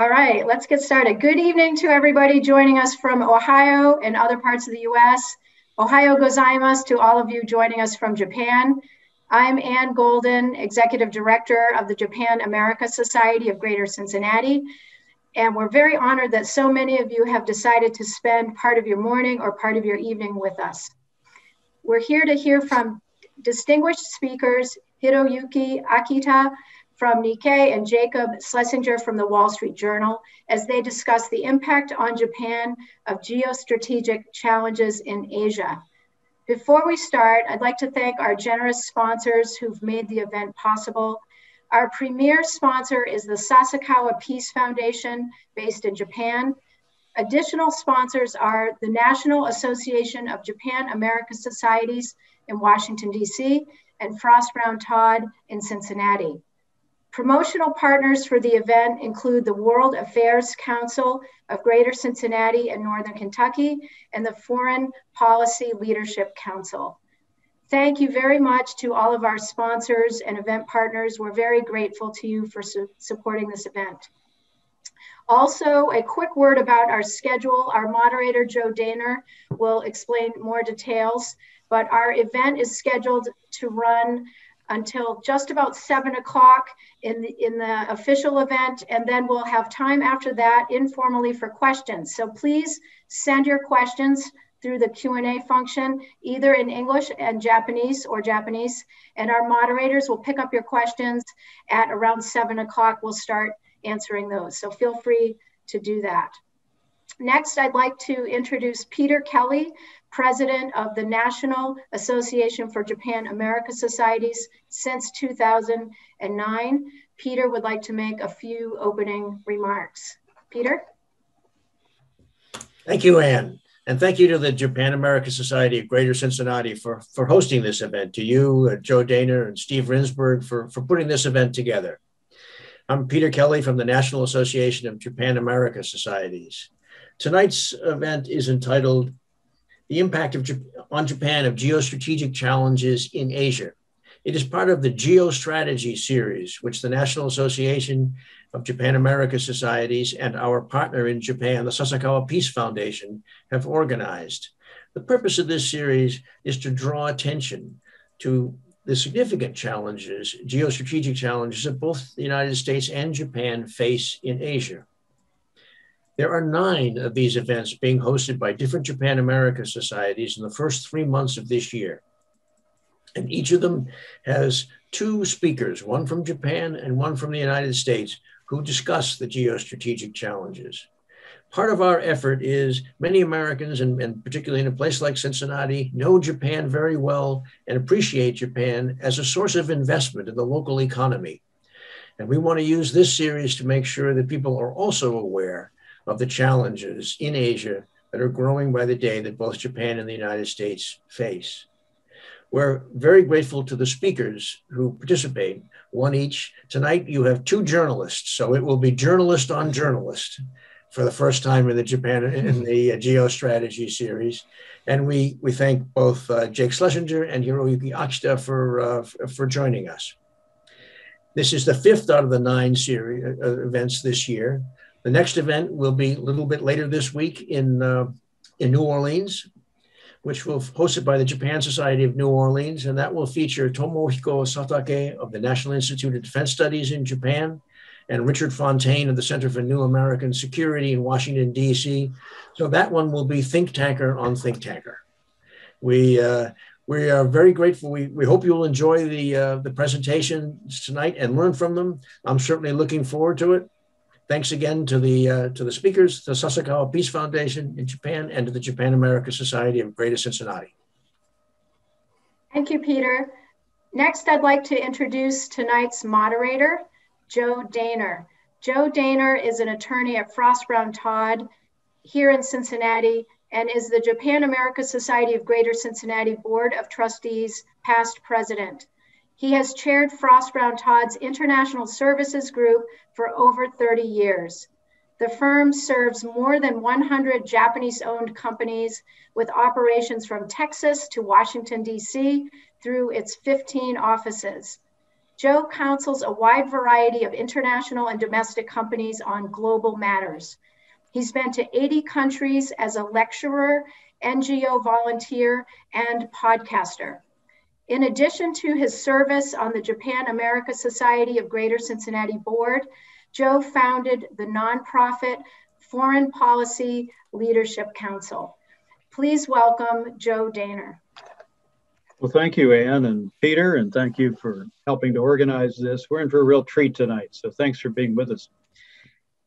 All right, let's get started. Good evening to everybody joining us from Ohio and other parts of the US. Ohio gozaimasu to all of you joining us from Japan. I'm Ann Golden, Executive Director of the Japan America Society of Greater Cincinnati. And we're very honored that so many of you have decided to spend part of your morning or part of your evening with us. We're here to hear from distinguished speakers Hiroyuki Akita, from Nikkei and Jacob Schlesinger from the Wall Street Journal as they discuss the impact on Japan of geostrategic challenges in Asia. Before we start, I'd like to thank our generous sponsors who've made the event possible. Our premier sponsor is the Sasakawa Peace Foundation based in Japan. Additional sponsors are the National Association of Japan America Societies in Washington, D.C., and Frost Brown Todd in Cincinnati. Promotional partners for the event include the World Affairs Council of Greater Cincinnati and Northern Kentucky and the Foreign Policy Leadership Council. Thank you very much to all of our sponsors and event partners. We're very grateful to you for su supporting this event. Also, a quick word about our schedule. Our moderator, Joe Dehner, will explain more details, but our event is scheduled to run until just about seven o'clock in the, in the official event. And then we'll have time after that informally for questions. So please send your questions through the Q&A function, either in English and Japanese or Japanese. And our moderators will pick up your questions at around seven o'clock. We'll start answering those. So feel free to do that. Next, I'd like to introduce Peter Kelly, president of the National Association for Japan America Societies since 2009. Peter would like to make a few opening remarks. Peter? Thank you, Anne. And thank you to the Japan America Society of Greater Cincinnati for, for hosting this event, to you, uh, Joe Dehner, and Steve Rinsberg for, for putting this event together. I'm Peter Kelly from the National Association of Japan America Societies. Tonight's event is entitled the impact of, on Japan of geostrategic challenges in Asia. It is part of the Geostrategy series, which the National Association of Japan America Societies and our partner in Japan, the Sasakawa Peace Foundation, have organized. The purpose of this series is to draw attention to the significant challenges, geostrategic challenges that both the United States and Japan face in Asia. There are nine of these events being hosted by different Japan America societies in the first three months of this year. And each of them has two speakers, one from Japan and one from the United States, who discuss the geostrategic challenges. Part of our effort is many Americans, and, and, particularly in a place like Cincinnati, know Japan very well and appreciate Japan as a source of investment in the local economy. And we want to use this series to make sure that people are also aware of the challenges in Asia that are growing by the day that both Japan and the United States face. We're very grateful to the speakers who participate, one each. Tonight, you have two journalists, so it will be journalist on journalist for the first time in the Japan in the uh, Geostrategy series. And we, we thank both uh, Jake Schlesinger and Hiroyuki Akita for, uh, for joining us. This is the fifth out of the nine series uh, events this year. The next event will be a little bit later this week in, uh, in New Orleans, which will be hosted by the Japan Society of New Orleans, and that will feature Tomohiko Satake of the National Institute of Defense Studies in Japan and Richard Fontaine of the Center for New American Security in Washington, D.C. So that one will be Think Tanker on Think Tanker. We, uh, we are very grateful. We, we hope you'll enjoy the, uh, the presentations tonight and learn from them. I'm certainly looking forward to it. Thanks again to the uh, to the speakers, the Sasakawa Peace Foundation in Japan, and to the Japan America Society of Greater Cincinnati. Thank you, Peter. Next, I'd like to introduce tonight's moderator, Joe Dehner. Joe Dehner is an attorney at Frost Brown Todd here in Cincinnati and is the Japan America Society of Greater Cincinnati Board of Trustees past president. He has chaired Frost Brown Todd's International Services Group for over 30 years. The firm serves more than 100 Japanese owned companies with operations from Texas to Washington, D.C., through its 15 offices. Joe counsels a wide variety of international and domestic companies on global matters. He's been to 80 countries as a lecturer, NGO volunteer, and podcaster. In addition to his service on the Japan America Society of Greater Cincinnati Board, Joe founded the nonprofit Foreign Policy Leadership Council. Please welcome Joe Dehner. Well, thank you, Anne and Peter, and thank you for helping to organize this. We're in for a real treat tonight, so thanks for being with us.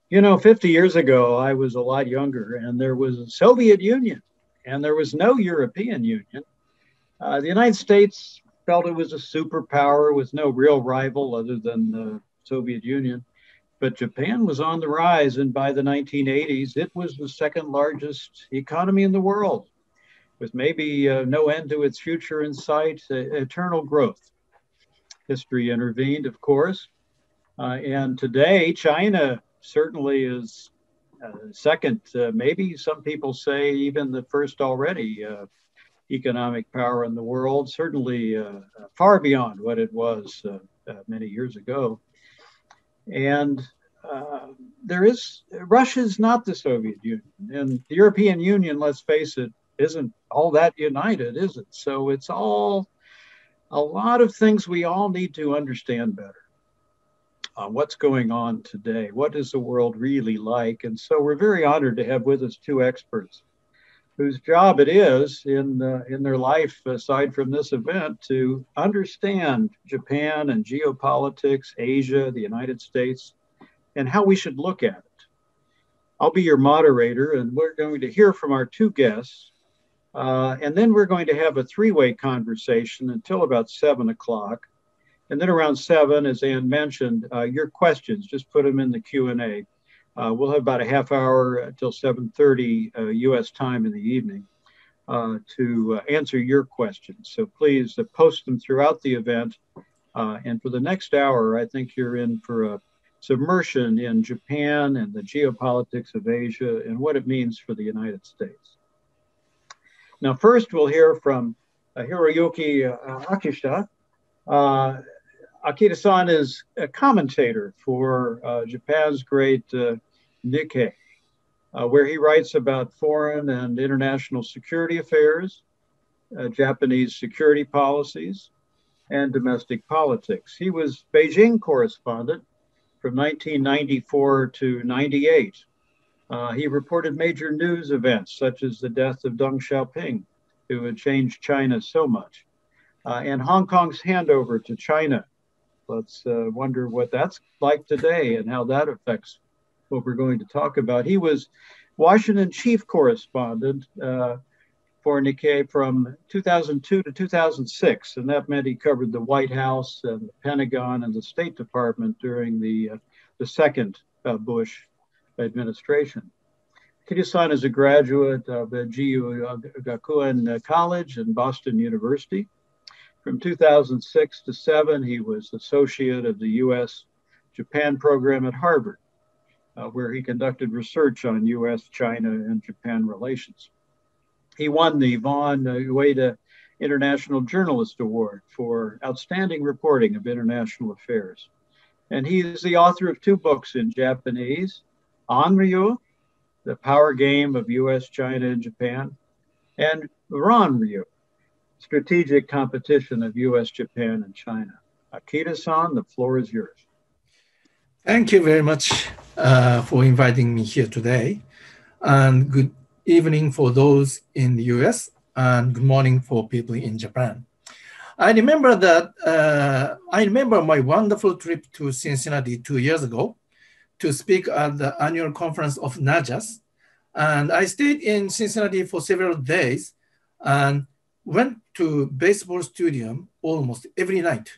You know, 50 years ago, I was a lot younger, and there was a Soviet Union, and there was no European Union. Uh, the United States felt it was a superpower with no real rival other than the Soviet Union. But Japan was on the rise, and by the 1980s, it was the second largest economy in the world with maybe uh, no end to its future in sight, uh, eternal growth. History intervened, of course. Uh, and today, China certainly is uh, second, uh, maybe some people say even the first already economic power in the world, certainly far beyond what it was many years ago. And uh, there is Russia is not the Soviet Union, and the European Union. Let's face it, isn't all that united, is it? So it's all a lot of things we all need to understand better. Uh, what's going on today? What is the world really like? And so we're very honored to have with us two experts whose job it is in, uh, in their life, aside from this event, to understand Japan and geopolitics, Asia, the United States, and how we should look at it. I'll be your moderator, and we're going to hear from our two guests uh, and then we're going to have a three-way conversation until about seven o'clock. And then around seven, as Ann mentioned, uh, your questions, just put them in the Q&A. Uh, we'll have about a half hour until 7.30 US uh, time in the evening uh, to uh, answer your questions. So please post them throughout the event. and for the next hour, I think you're in for a submersion in Japan and the geopolitics of Asia and what it means for the United States. Now, first we'll hear from uh, Hiroyuki uh. Uh, Akita-san is a commentator for uh, Japan's great uh, Nikkei, uh, where he writes about foreign and international security affairs, uh, Japanese security policies, and domestic politics. He was Beijing correspondent from 1994 to 98 uh, he reported major news events such as the death of Deng Xiaoping, who had changed China so much, uh, and Hong Kong's handover to China. Let's uh, wonder what that's like today and how that affects what we're going to talk about. He was Washington chief correspondent uh, for Nikkei from 2002 to 2006, and that meant he covered the White House and the Pentagon and the State Department during the uh, the second uh, Bush administration. Akita-san is a graduate of the Jiyu Gakuen College and Boston University. From 2006 to 7, he was associate of the U.S. Japan program at Harvard, uh, where he conducted research on U.S., China, and Japan relations. He won the Vaughn-Ueda International Journalist Award for outstanding reporting of international affairs. And he is the author of two books in Japanese Anryu, the power game of US, China, and Japan, and Ranryu, strategic competition of US, Japan, and China. Akita-san, the floor is yours. Thank you very much uh, for inviting me here today. And good evening for those in the US and good morning for people in Japan. I remember that, uh, I remember my wonderful trip to Cincinnati two years ago to speak at the annual conference of NAJAS. And I stayed in Cincinnati for several days and went to baseball stadium almost every night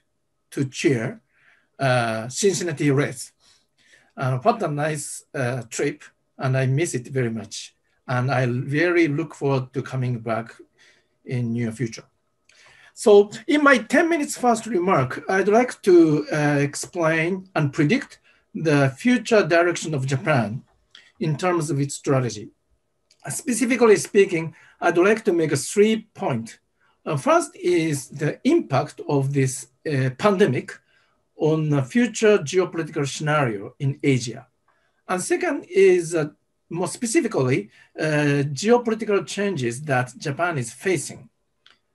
to cheer uh, Cincinnati Reds. Uh, what a nice uh, trip, and I miss it very much. And I very look forward to coming back in near future. So in my 10 minutes first remark, I'd like to uh, explain and predict the future direction of Japan in terms of its strategy. Specifically speaking, I'd like to make three points. Uh, first is the impact of this uh, pandemic on the future geopolitical scenario in Asia. And second is uh, more specifically, uh, geopolitical changes that Japan is facing.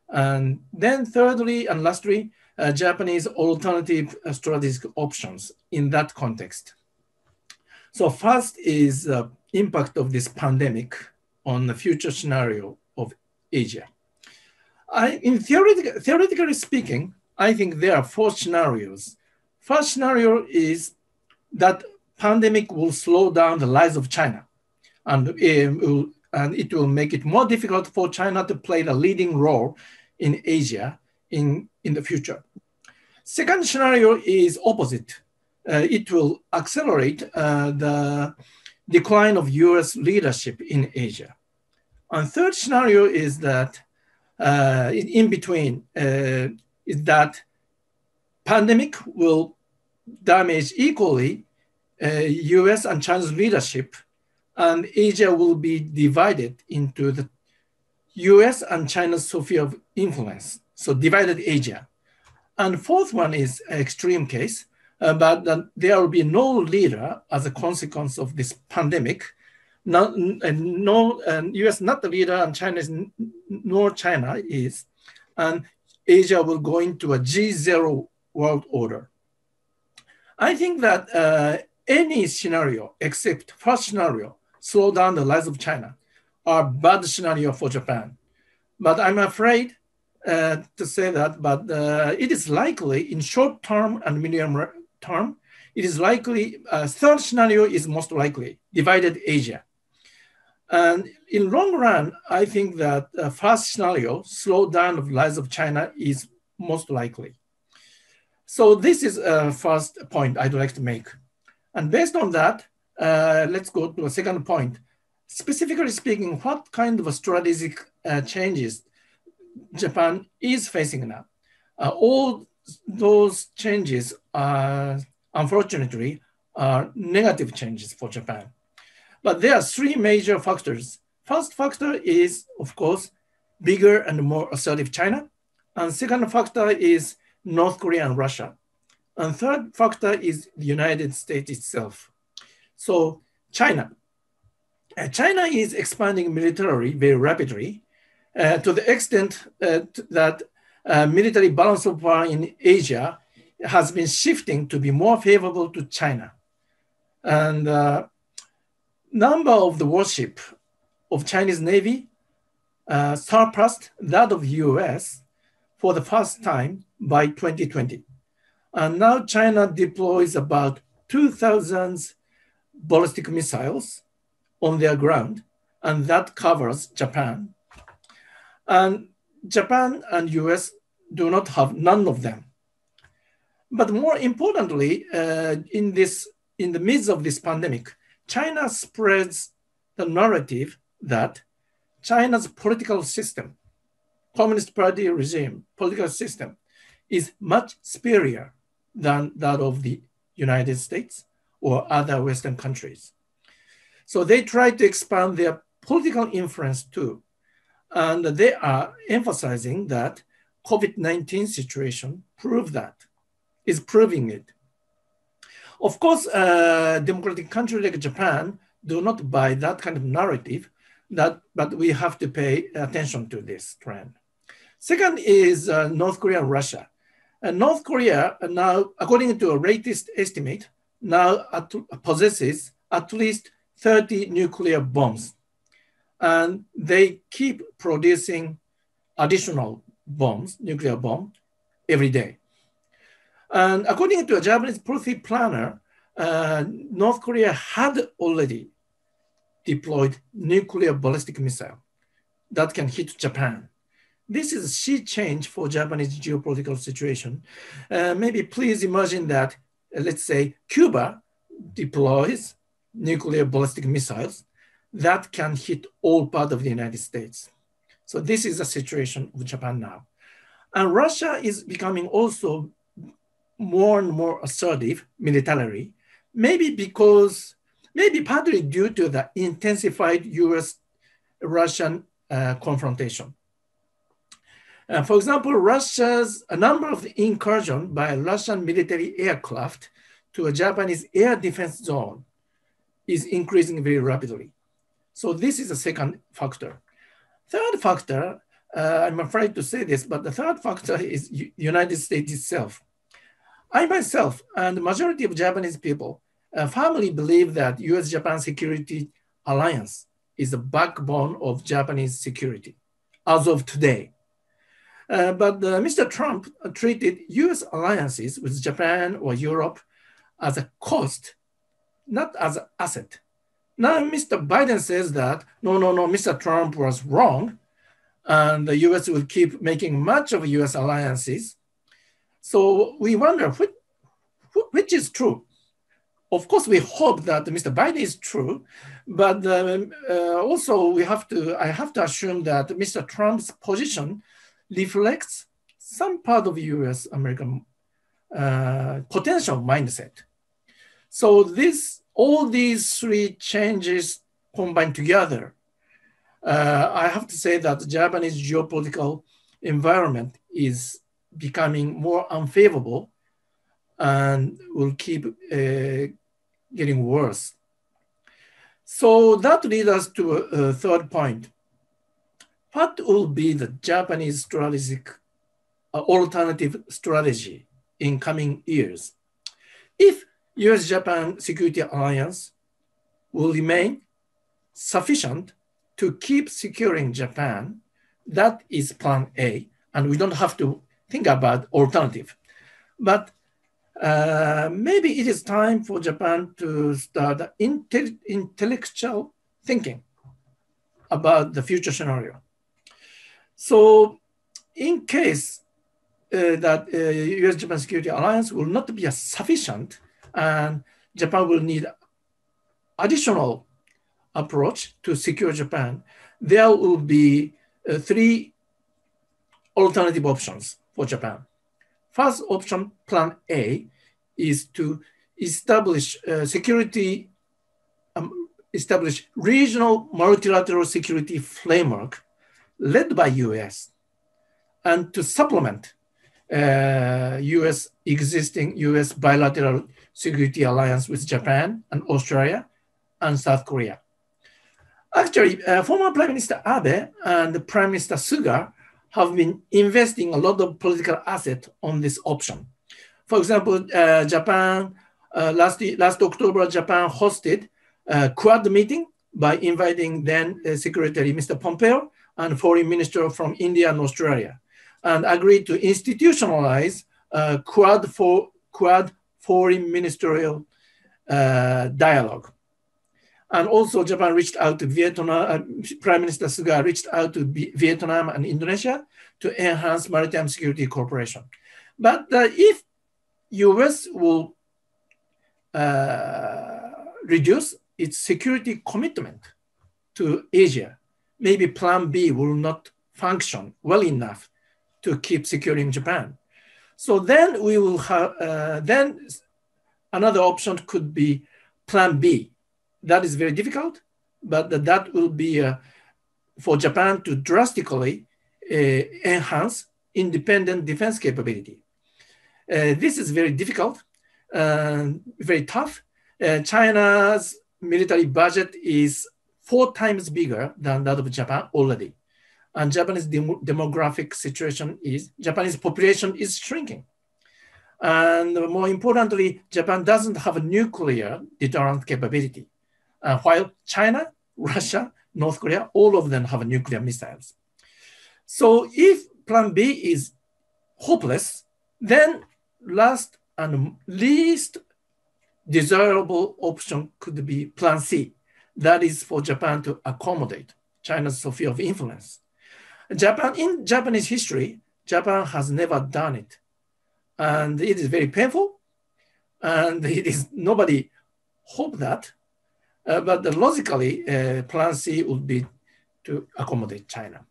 And then thirdly and lastly, uh, Japanese alternative strategic options in that context. So first is uh, impact of this pandemic on the future scenario of Asia. I, in theoretic, theoretically speaking, I think there are four scenarios. First scenario is that pandemic will slow down the rise of China and it, will, and it will make it more difficult for China to play the leading role in Asia in, in the future. Second scenario is opposite. Uh, it will accelerate uh, the decline of US leadership in Asia. And third scenario is that uh, in between uh, is that pandemic will damage equally US uh, and China's leadership and Asia will be divided into the US and China's sphere of influence, so divided Asia. And fourth one is extreme case, uh, but uh, there will be no leader as a consequence of this pandemic. Not, and no, US not the leader, and China is nor China is, and Asia will go into a G0 world order. I think that uh, any scenario except first scenario, slow down the rise of China, are bad scenario for Japan. But I'm afraid uh, to say that, but uh, it is likely in short term and medium term, it is likely, uh, third scenario is most likely, divided Asia. And in long run, I think that uh, first scenario, slow down of rise of China is most likely. So this is a first point I'd like to make. And based on that, uh, let's go to a second point. Specifically speaking, what kind of strategic uh, changes Japan is facing now? Uh, all those changes are, unfortunately, are negative changes for Japan. But there are three major factors. First factor is, of course, bigger and more assertive China. And second factor is North Korea and Russia. And third factor is the United States itself. So China. Uh, China is expanding militarily very rapidly uh, to the extent uh, that uh, military balance of power in Asia has been shifting to be more favorable to China. And uh, number of the warship of Chinese Navy uh, surpassed that of the US for the first time by 2020. And now China deploys about 2,000 ballistic missiles on their ground, and that covers Japan. And Japan and US do not have none of them. But more importantly, uh, in, this, in the midst of this pandemic, China spreads the narrative that China's political system, Communist Party regime, political system, is much superior than that of the United States or other Western countries. So they try to expand their political influence too. And they are emphasizing that COVID-19 situation prove that, is proving it. Of course, a democratic country like Japan do not buy that kind of narrative, that, but we have to pay attention to this trend. Second is uh, North Korea and Russia. And North Korea now, according to a latest estimate, now at, possesses at least 30 nuclear bombs. And they keep producing additional bombs, nuclear bomb, every day. And according to a Japanese policy planner, uh, North Korea had already deployed nuclear ballistic missile that can hit Japan. This is a sea change for Japanese geopolitical situation. Uh, maybe please imagine that, uh, let's say, Cuba deploys nuclear ballistic missiles that can hit all part of the United States. So this is the situation of Japan now. And Russia is becoming also more and more assertive militarily, maybe because, maybe partly due to the intensified US Russian uh, confrontation. Uh, for example, Russia's a number of incursion by Russian military aircraft to a Japanese air defense zone is increasing very rapidly. So this is the second factor. Third factor, uh, I'm afraid to say this, but the third factor is U United States itself. I myself and the majority of Japanese people uh, firmly believe that US-Japan security alliance is the backbone of Japanese security as of today. Uh, but uh, Mr. Trump treated US alliances with Japan or Europe as a cost, not as an asset. Now, Mr. Biden says that, no, no, no, Mr. Trump was wrong, and the US will keep making much of US alliances. So we wonder which, which is true. Of course, we hope that Mr. Biden is true, but um, uh, also we have to, I have to assume that Mr. Trump's position reflects some part of US American uh, potential mindset. So this, all these three changes combined together, uh, I have to say that the Japanese geopolitical environment is becoming more unfavorable and will keep uh, getting worse. So that leads us to a, a third point. What will be the Japanese strategic uh, alternative strategy in coming years? If US-Japan Security Alliance will remain sufficient to keep securing Japan, that is plan A, and we don't have to think about alternative. But uh, maybe it is time for Japan to start inte intellectual thinking about the future scenario. So in case uh, that uh, US-Japan Security Alliance will not be sufficient and Japan will need additional approach to secure Japan, there will be uh, three alternative options for Japan. First option, plan A, is to establish uh, security, um, establish regional multilateral security framework led by US and to supplement uh, US existing US bilateral security alliance with Japan and Australia and South Korea. Actually, uh, former Prime Minister Abe and Prime Minister Suga have been investing a lot of political asset on this option. For example, uh, Japan, uh, last, last October, Japan hosted a Quad meeting by inviting then uh, Secretary Mr. Pompeo and Foreign Minister from India and Australia, and agreed to institutionalize uh, Quad, for, Quad Foreign Ministerial uh, Dialogue. And also Japan reached out to Vietnam, uh, Prime Minister Suga reached out to B Vietnam and Indonesia to enhance maritime security cooperation. But uh, if US will uh, reduce its security commitment to Asia, maybe plan B will not function well enough to keep securing Japan. So then we will have, uh, then another option could be plan B, that is very difficult, but that will be uh, for Japan to drastically uh, enhance independent defense capability. Uh, this is very difficult, very tough. Uh, China's military budget is four times bigger than that of Japan already. And Japanese dem demographic situation is, Japanese population is shrinking. And more importantly, Japan doesn't have a nuclear deterrent capability. Uh, while China, Russia, North Korea, all of them have nuclear missiles. So if plan B is hopeless, then last and least desirable option could be plan C. That is for Japan to accommodate China's sphere of influence. Japan, in Japanese history, Japan has never done it. And it is very painful. And it is nobody hope that uh, but logically, uh, plan C would be to accommodate China.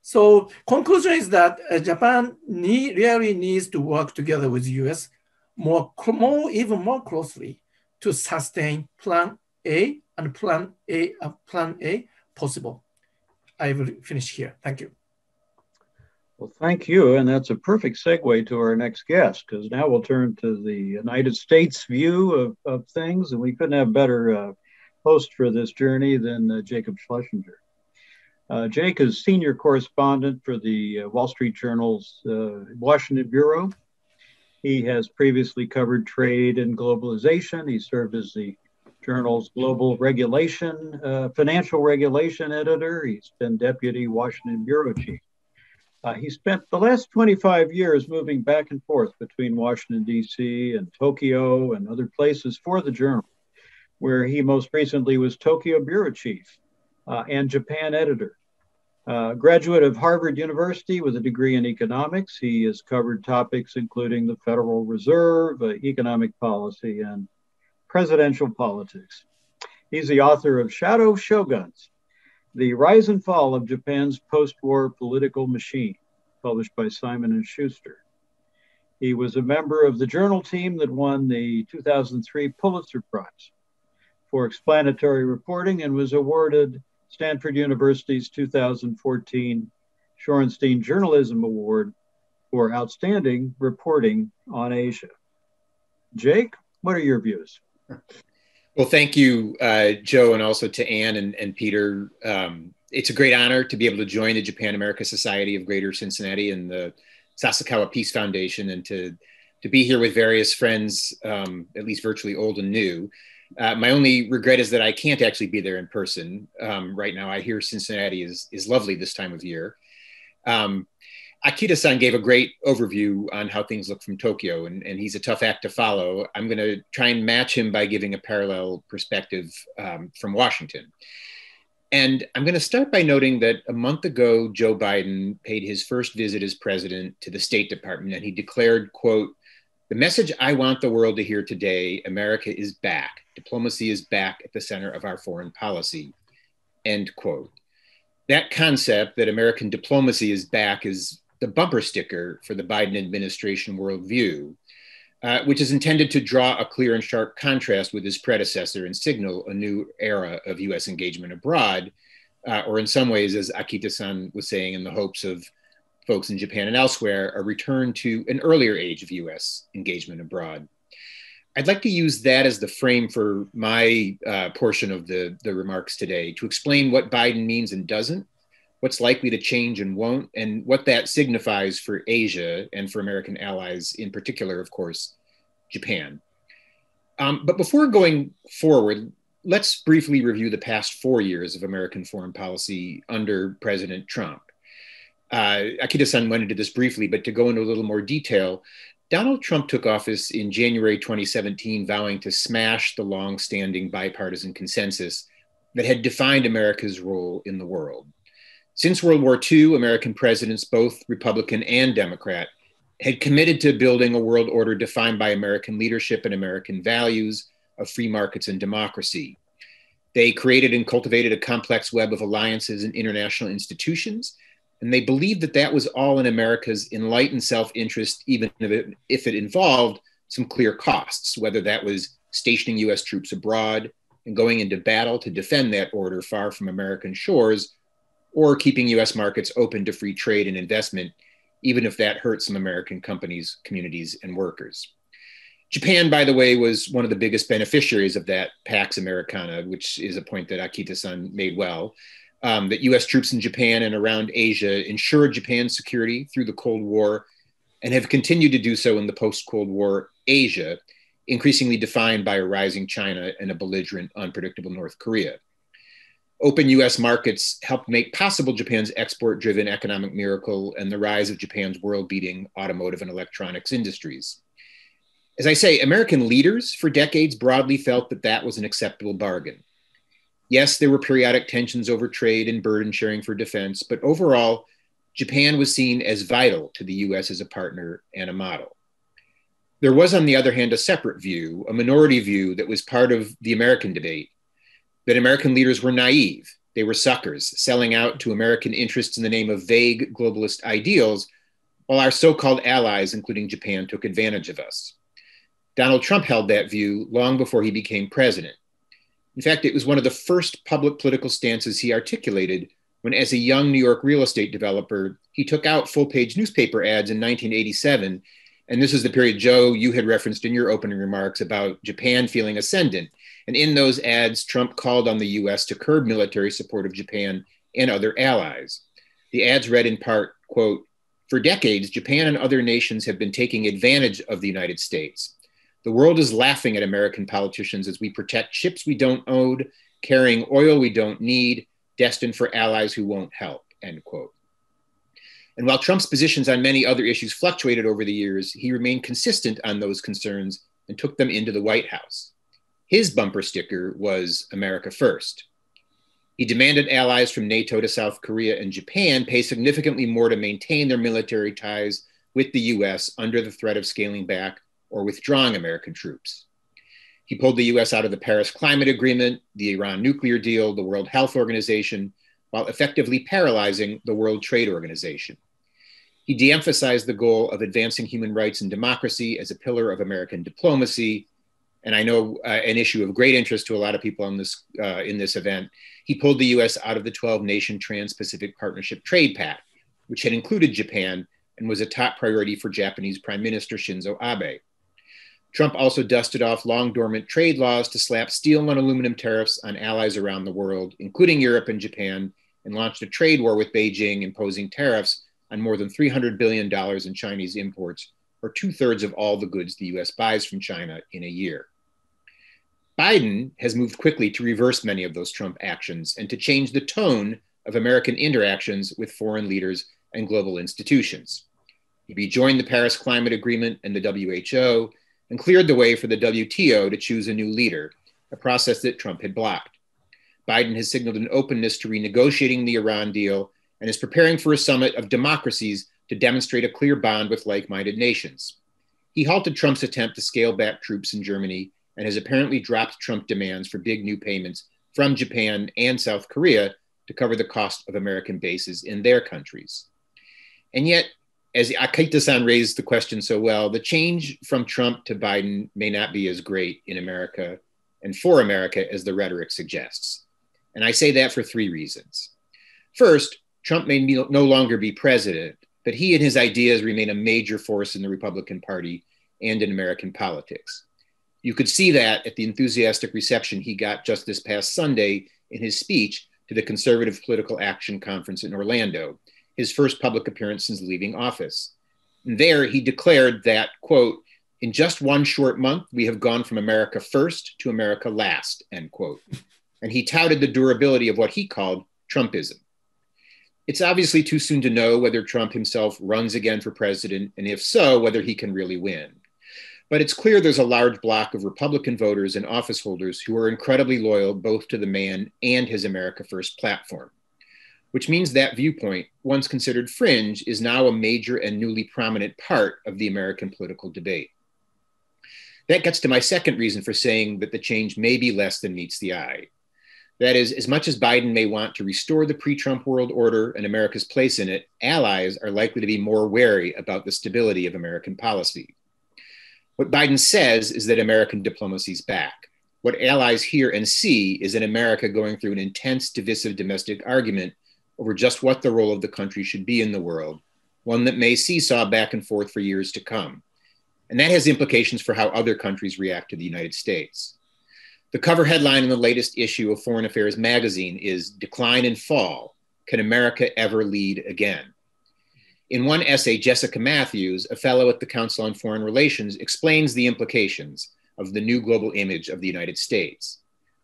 So conclusion is that uh, Japan need, really needs to work together with US more, more, even more closely to sustain plan A and plan A, uh, plan A possible. I will finish here. Thank you. Well, thank you. And that's a perfect segue to our next guest, because now we'll turn to the United States view of, of things. And we couldn't have better uh, host for this journey than uh, Jacob Schlesinger. Uh, Jake is senior correspondent for the uh, Wall Street Journal's uh, Washington Bureau. He has previously covered trade and globalization. He served as the journal's global regulation, uh, financial regulation editor. He's been deputy Washington Bureau chief. Uh, he spent the last 25 years moving back and forth between Washington, D.C. and Tokyo and other places for the journal, where he most recently was Tokyo bureau chief uh, and Japan editor. Uh, graduate of Harvard University with a degree in economics, he has covered topics including the Federal Reserve, uh, economic policy, and presidential politics. He's the author of Shadow Shoguns the Rise and Fall of Japan's Post-War Political Machine, published by Simon & Schuster. He was a member of the journal team that won the 2003 Pulitzer Prize for explanatory reporting and was awarded Stanford University's 2014 Shorenstein Journalism Award for outstanding reporting on Asia. Jake, what are your views? Well, thank you, uh, Joe, and also to Anne and, and Peter. Um, it's a great honor to be able to join the Japan America Society of Greater Cincinnati and the Sasakawa Peace Foundation and to, to be here with various friends, um, at least virtually old and new. Uh, my only regret is that I can't actually be there in person um, right now. I hear Cincinnati is, is lovely this time of year. Um, Akita san gave a great overview on how things look from Tokyo, and, and he's a tough act to follow. I'm going to try and match him by giving a parallel perspective um, from Washington. And I'm going to start by noting that a month ago, Joe Biden paid his first visit as president to the State Department, and he declared, quote, the message I want the world to hear today America is back. Diplomacy is back at the center of our foreign policy. End quote. That concept that American diplomacy is back is the bumper sticker for the Biden administration worldview, uh, which is intended to draw a clear and sharp contrast with his predecessor and signal a new era of US engagement abroad, uh, or in some ways, as Akita san was saying, in the hopes of folks in Japan and elsewhere, a return to an earlier age of US engagement abroad. I'd like to use that as the frame for my uh, portion of the, the remarks today to explain what Biden means and doesn't, what's likely to change and won't, and what that signifies for Asia and for American allies, in particular, of course, Japan. Um, but before going forward, let's briefly review the past four years of American foreign policy under President Trump. Uh, Akita san went into this briefly, but to go into a little more detail, Donald Trump took office in January 2017, vowing to smash the long standing bipartisan consensus that had defined America's role in the world. Since World War II, American presidents, both Republican and Democrat, had committed to building a world order defined by American leadership and American values of free markets and democracy. They created and cultivated a complex web of alliances and international institutions, and they believed that that was all in America's enlightened self interest, even if it, if it involved some clear costs, whether that was stationing US troops abroad and going into battle to defend that order far from American shores or keeping US markets open to free trade and investment, even if that hurts some American companies, communities, and workers. Japan, by the way, was one of the biggest beneficiaries of that Pax Americana, which is a point that Akita san made well. Um, that US troops in Japan and around Asia ensured Japan's security through the Cold War and have continued to do so in the post Cold War Asia, increasingly defined by a rising China and a belligerent, unpredictable North Korea open US markets helped make possible Japan's export driven economic miracle and the rise of Japan's world beating automotive and electronics industries. As I say, American leaders for decades broadly felt that that was an acceptable bargain. Yes, there were periodic tensions over trade and burden sharing for defense, but overall, Japan was seen as vital to the US as a partner and a model. There was, on the other hand, a separate view, a minority view that was part of the American debate that American leaders were naive. They were suckers, selling out to American interests in the name of vague globalist ideals, while our so called allies, including Japan, took advantage of us. Donald Trump held that view long before he became president. In fact, it was one of the first public political stances he articulated when, as a young New York real estate developer, he took out full page newspaper ads in 1987. And this is the period, Joe, you had referenced in your opening remarks about Japan feeling ascendant. And in those ads, Trump called on the US to curb military support of Japan and other allies. The ads read in part, quote, for decades, Japan and other nations have been taking advantage of the United States. The world is laughing at American politicians as we protect ships we don't own, carrying oil we don't need, destined for allies who won't help, end quote. And while Trump's positions on many other issues fluctuated over the years, he remained consistent on those concerns and took them into the White House. His bumper sticker was America First. He demanded allies from NATO to South Korea and Japan pay significantly more to maintain their military ties with the US under the threat of scaling back or withdrawing American troops. He pulled the US out of the Paris Climate Agreement, the Iran nuclear deal, the World Health Organization, while effectively paralyzing the World Trade Organization. He de emphasized the goal of advancing human rights and democracy as a pillar of American diplomacy. And I know uh, an issue of great interest to a lot of people on this, uh, in this event. He pulled the US out of the 12 nation Trans Pacific Partnership Trade Pact, which had included Japan and was a top priority for Japanese Prime Minister Shinzo Abe. Trump also dusted off long dormant trade laws to slap steel and aluminum tariffs on allies around the world, including Europe and Japan, and launched a trade war with Beijing, imposing tariffs on more than $300 billion in Chinese imports, or two thirds of all the goods the US buys from China in a year. Biden has moved quickly to reverse many of those Trump actions and to change the tone of American interactions with foreign leaders and global institutions. He rejoined the Paris Climate Agreement and the WHO and cleared the way for the WTO to choose a new leader, a process that Trump had blocked. Biden has signaled an openness to renegotiating the Iran deal and is preparing for a summit of democracies to demonstrate a clear bond with like minded nations. He halted Trump's attempt to scale back troops in Germany and has apparently dropped Trump demands for big new payments from Japan and South Korea to cover the cost of American bases in their countries. And yet, as Akita-san raised the question so well, the change from Trump to Biden may not be as great in America and for America as the rhetoric suggests. And I say that for three reasons. First, Trump may no longer be president, but he and his ideas remain a major force in the Republican Party and in American politics. You could see that at the enthusiastic reception he got just this past Sunday in his speech to the Conservative Political Action Conference in Orlando, his first public appearance since leaving office. And there he declared that, quote, in just one short month, we have gone from America first to America last, end quote. And he touted the durability of what he called Trumpism. It's obviously too soon to know whether Trump himself runs again for president, and if so, whether he can really win. But it's clear there's a large block of Republican voters and office holders who are incredibly loyal both to the man and his America First platform which means that viewpoint, once considered fringe, is now a major and newly prominent part of the American political debate. That gets to my second reason for saying that the change may be less than meets the eye. That is, as much as Biden may want to restore the pre Trump world order and America's place in it, allies are likely to be more wary about the stability of American policy. What Biden says is that American diplomacy is back. What allies hear and see is an America going through an intense, divisive domestic argument over just what the role of the country should be in the world, one that may seesaw back and forth for years to come. And that has implications for how other countries react to the United States. The cover headline in the latest issue of Foreign Affairs magazine is Decline and Fall Can America Ever Lead Again? In one essay, Jessica Mathews, a fellow at the Council on Foreign Relations, explains the implications of the new global image of the United States.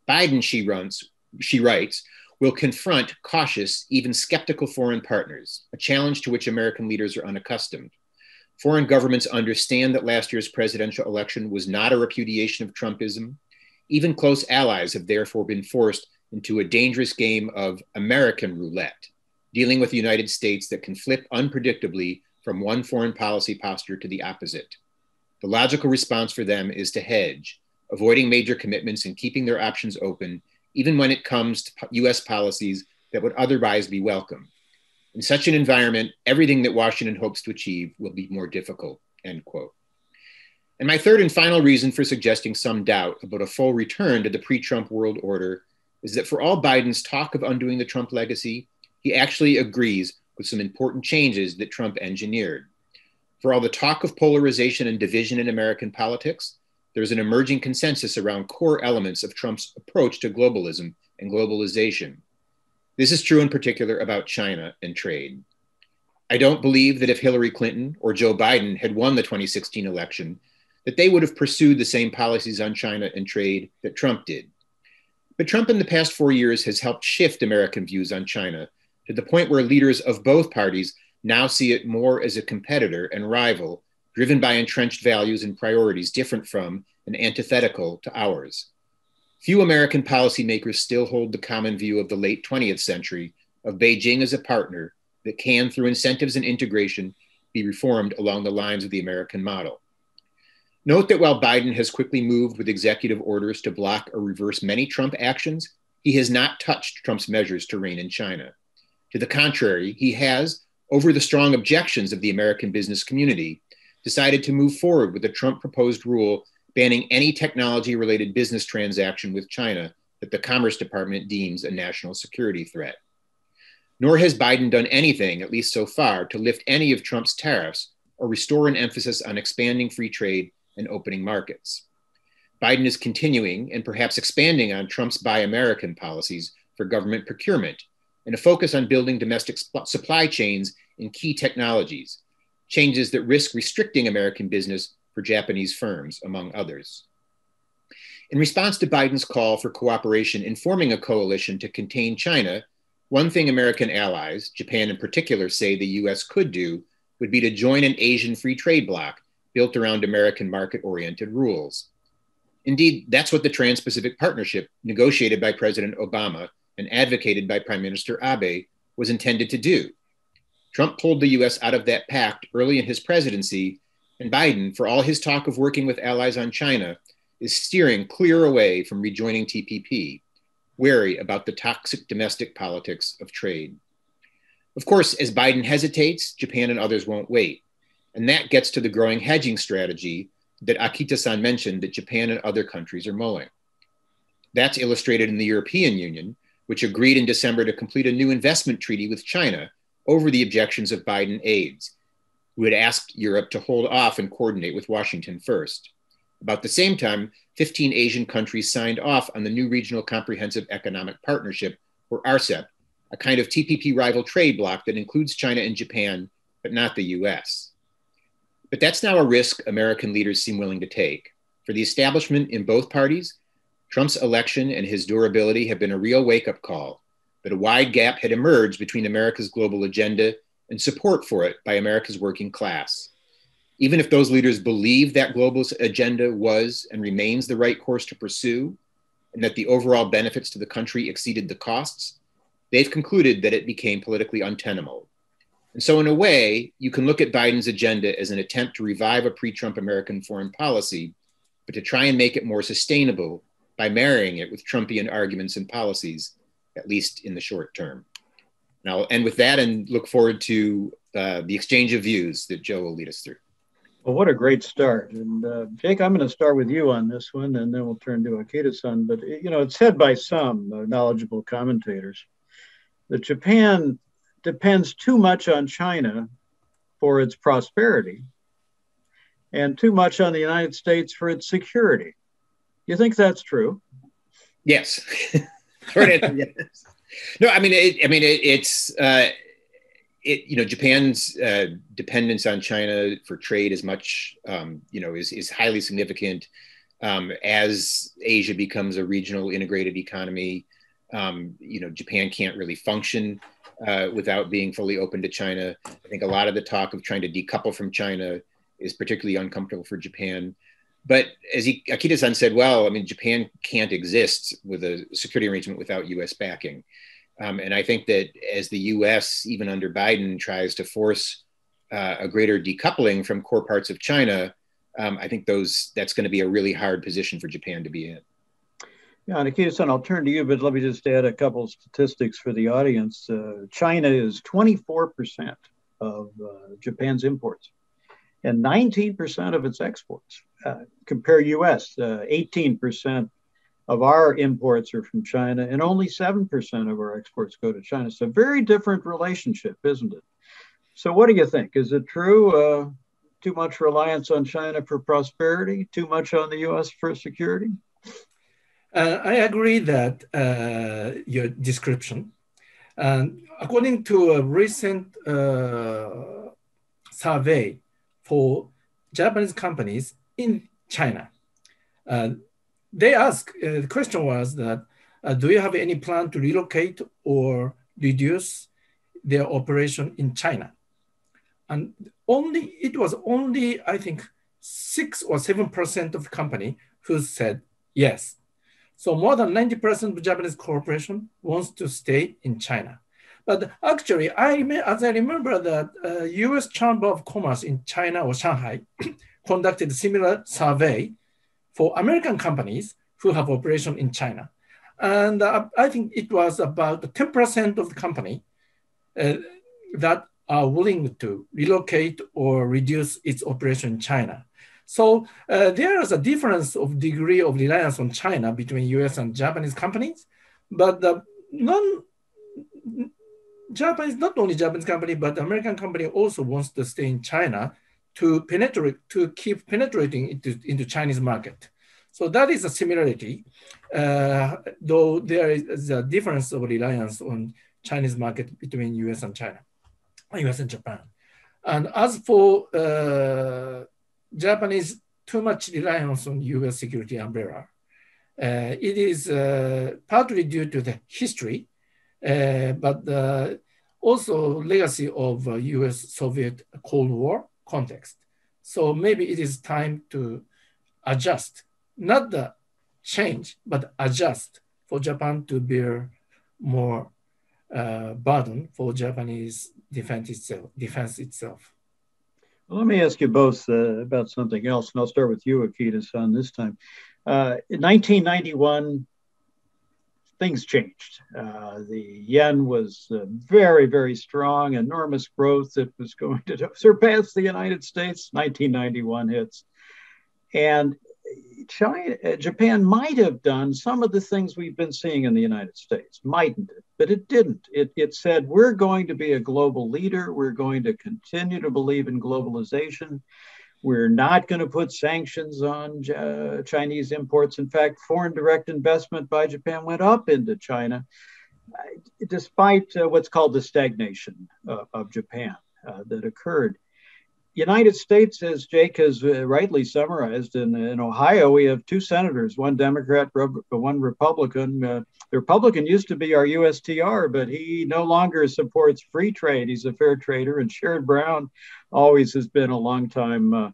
Biden, she, runs, she writes, will confront cautious, even skeptical foreign partners, a challenge to which American leaders are unaccustomed. Foreign governments understand that last year's presidential election was not a repudiation of Trumpism. Even close allies have therefore been forced into a dangerous game of American roulette, dealing with the United States that can flip unpredictably from one foreign policy posture to the opposite. The logical response for them is to hedge, avoiding major commitments and keeping their options open even when it comes to US policies that would otherwise be welcome. In such an environment, everything that Washington hopes to achieve will be more difficult, end quote. And my third and final reason for suggesting some doubt about a full return to the pre Trump world order is that for all Biden's talk of undoing the Trump legacy, he actually agrees with some important changes that Trump engineered. For all the talk of polarization and division in American politics, there's an emerging consensus around core elements of Trump's approach to globalism and globalization. This is true in particular about China and trade. I don't believe that if Hillary Clinton or Joe Biden had won the 2016 election, that they would have pursued the same policies on China and trade that Trump did. But Trump in the past four years has helped shift American views on China to the point where leaders of both parties now see it more as a competitor and rival, driven by entrenched values and priorities different from and antithetical to ours. Few American policymakers still hold the common view of the late 20th century of Beijing as a partner that can, through incentives and integration, be reformed along the lines of the American model. Note that while Biden has quickly moved with executive orders to block or reverse many Trump actions, he has not touched Trump's measures to rein in China. To the contrary, he has, over the strong objections of the American business community, decided to move forward with the Trump proposed rule banning any technology related business transaction with China that the Commerce Department deems a national security threat. Nor has Biden done anything, at least so far, to lift any of Trump's tariffs or restore an emphasis on expanding free trade and opening markets. Biden is continuing and perhaps expanding on Trump's Buy American policies for government procurement and a focus on building domestic supply chains in key technologies, changes that risk restricting American business for Japanese firms, among others. In response to Biden's call for cooperation in forming a coalition to contain China, one thing American allies, Japan in particular, say the US could do would be to join an Asian free trade bloc built around American market oriented rules. Indeed, that's what the Trans Pacific Partnership, negotiated by President Obama and advocated by Prime Minister Abe, was intended to do. Trump pulled the US out of that pact early in his presidency, and Biden, for all his talk of working with allies on China, is steering clear away from rejoining TPP, wary about the toxic domestic politics of trade. Of course, as Biden hesitates, Japan and others won't wait. And that gets to the growing hedging strategy that Akita san mentioned that Japan and other countries are mulling. That's illustrated in the European Union, which agreed in December to complete a new investment treaty with China over the objections of Biden aides, who had asked Europe to hold off and coordinate with Washington first. About the same time, 15 Asian countries signed off on the new Regional Comprehensive Economic Partnership, or RCEP, a kind of TPP rival trade bloc that includes China and Japan, but not the US. But that's now a risk American leaders seem willing to take. For the establishment in both parties, Trump's election and his durability have been a real wake up call that a wide gap had emerged between America's global agenda and support for it by America's working class. Even if those leaders believe that global agenda was and remains the right course to pursue, and that the overall benefits to the country exceeded the costs, they've concluded that it became politically untenable. And so, in a way, you can look at Biden's agenda as an attempt to revive a pre Trump American foreign policy, but to try and make it more sustainable by marrying it with Trumpian arguments and policies, at least in the short term. And I'll end with that and look forward to uh, the exchange of views that Joe will lead us through. Well, what a great start. And uh, Jake, I'm going to start with you on this one, and then we'll turn to Akita-san. But, you know, it's said by some knowledgeable commentators that Japan depends too much on China for its prosperity and too much on the United States for its security. You think that's true? Yes. yes. No, I mean, it, I mean, it, it's, uh, it, you know, Japan's uh, dependence on China for trade is much, um, you know, is, is highly significant. Um, as Asia becomes a regional integrated economy, um, you know, Japan can't really function uh, without being fully open to China. I think a lot of the talk of trying to decouple from China is particularly uncomfortable for Japan. But as Akita-san said, well, I mean, Japan can't exist with a security arrangement without U.S. backing. Um, and I think that as the U.S., even under Biden, tries to force uh, a greater decoupling from core parts of China, um, I think those that's going to be a really hard position for Japan to be in. Yeah, Akita-san, I'll turn to you, but let me just add a couple of statistics for the audience. Uh, China is 24% of uh, Japan's imports and 19% of its exports. Uh, compare US, 18% uh, of our imports are from China, and only 7% of our exports go to China. So, very different relationship, isn't it? So, what do you think? Is it true? Uh, too much reliance on China for prosperity, too much on the US for security? Uh, I agree that uh, your description. And according to a recent uh, survey for Japanese companies in China, uh, they asked, uh, the question was that, uh, do you have any plan to relocate or reduce their operation in China? And only, it was only, I think, six or 7% of company who said yes. So more than 90% of Japanese corporation wants to stay in China. But actually, I as I remember that uh, U.S. Chamber of Commerce in China or Shanghai conducted a similar survey for American companies who have operation in China, and uh, I think it was about 10% of the company uh, that are willing to relocate or reduce its operation in China. So uh, there is a difference of degree of reliance on China between US and Japanese companies, but the non Japanese, not only Japanese company, but American company also wants to stay in China to penetrate, to keep penetrating into, into Chinese market. So that is a similarity, uh, though there is a difference of reliance on Chinese market between US and China, US and Japan. And as for uh, Japanese too much reliance on US security umbrella. Uh, it is uh, partly due to the history, but uh, also legacy of US-Soviet uh, Cold War context. So maybe it is time to adjust, not the change, but adjust for Japan to bear more uh, burden for Japanese defense itself. Defense itself. Well, let me ask you both uh, about something else, and I'll start with you, Akita-san, this time. Uh, in 1991, things changed. Uh, the yen was uh, very, very strong, enormous growth. that was going to surpass the United States. 1991 hits. And China, uh, Japan might have done some of the things we've been seeing in the United States, mightn't it? But it didn't. It, it said, we're going to be a global leader. We're going to continue to believe in globalization. We're not going to put sanctions on uh, Chinese imports. In fact, foreign direct investment by Japan went up into China, uh, despite uh, what's called the stagnation uh, of Japan uh, that occurred. United States, as Jake has uh, rightly summarized, in, in Ohio, we have two senators, one Democrat, one Republican. Uh, the Republican used to be our USTR, but he no longer supports free trade. He's a fair trader. And Sherrod Brown always has been a long-time uh,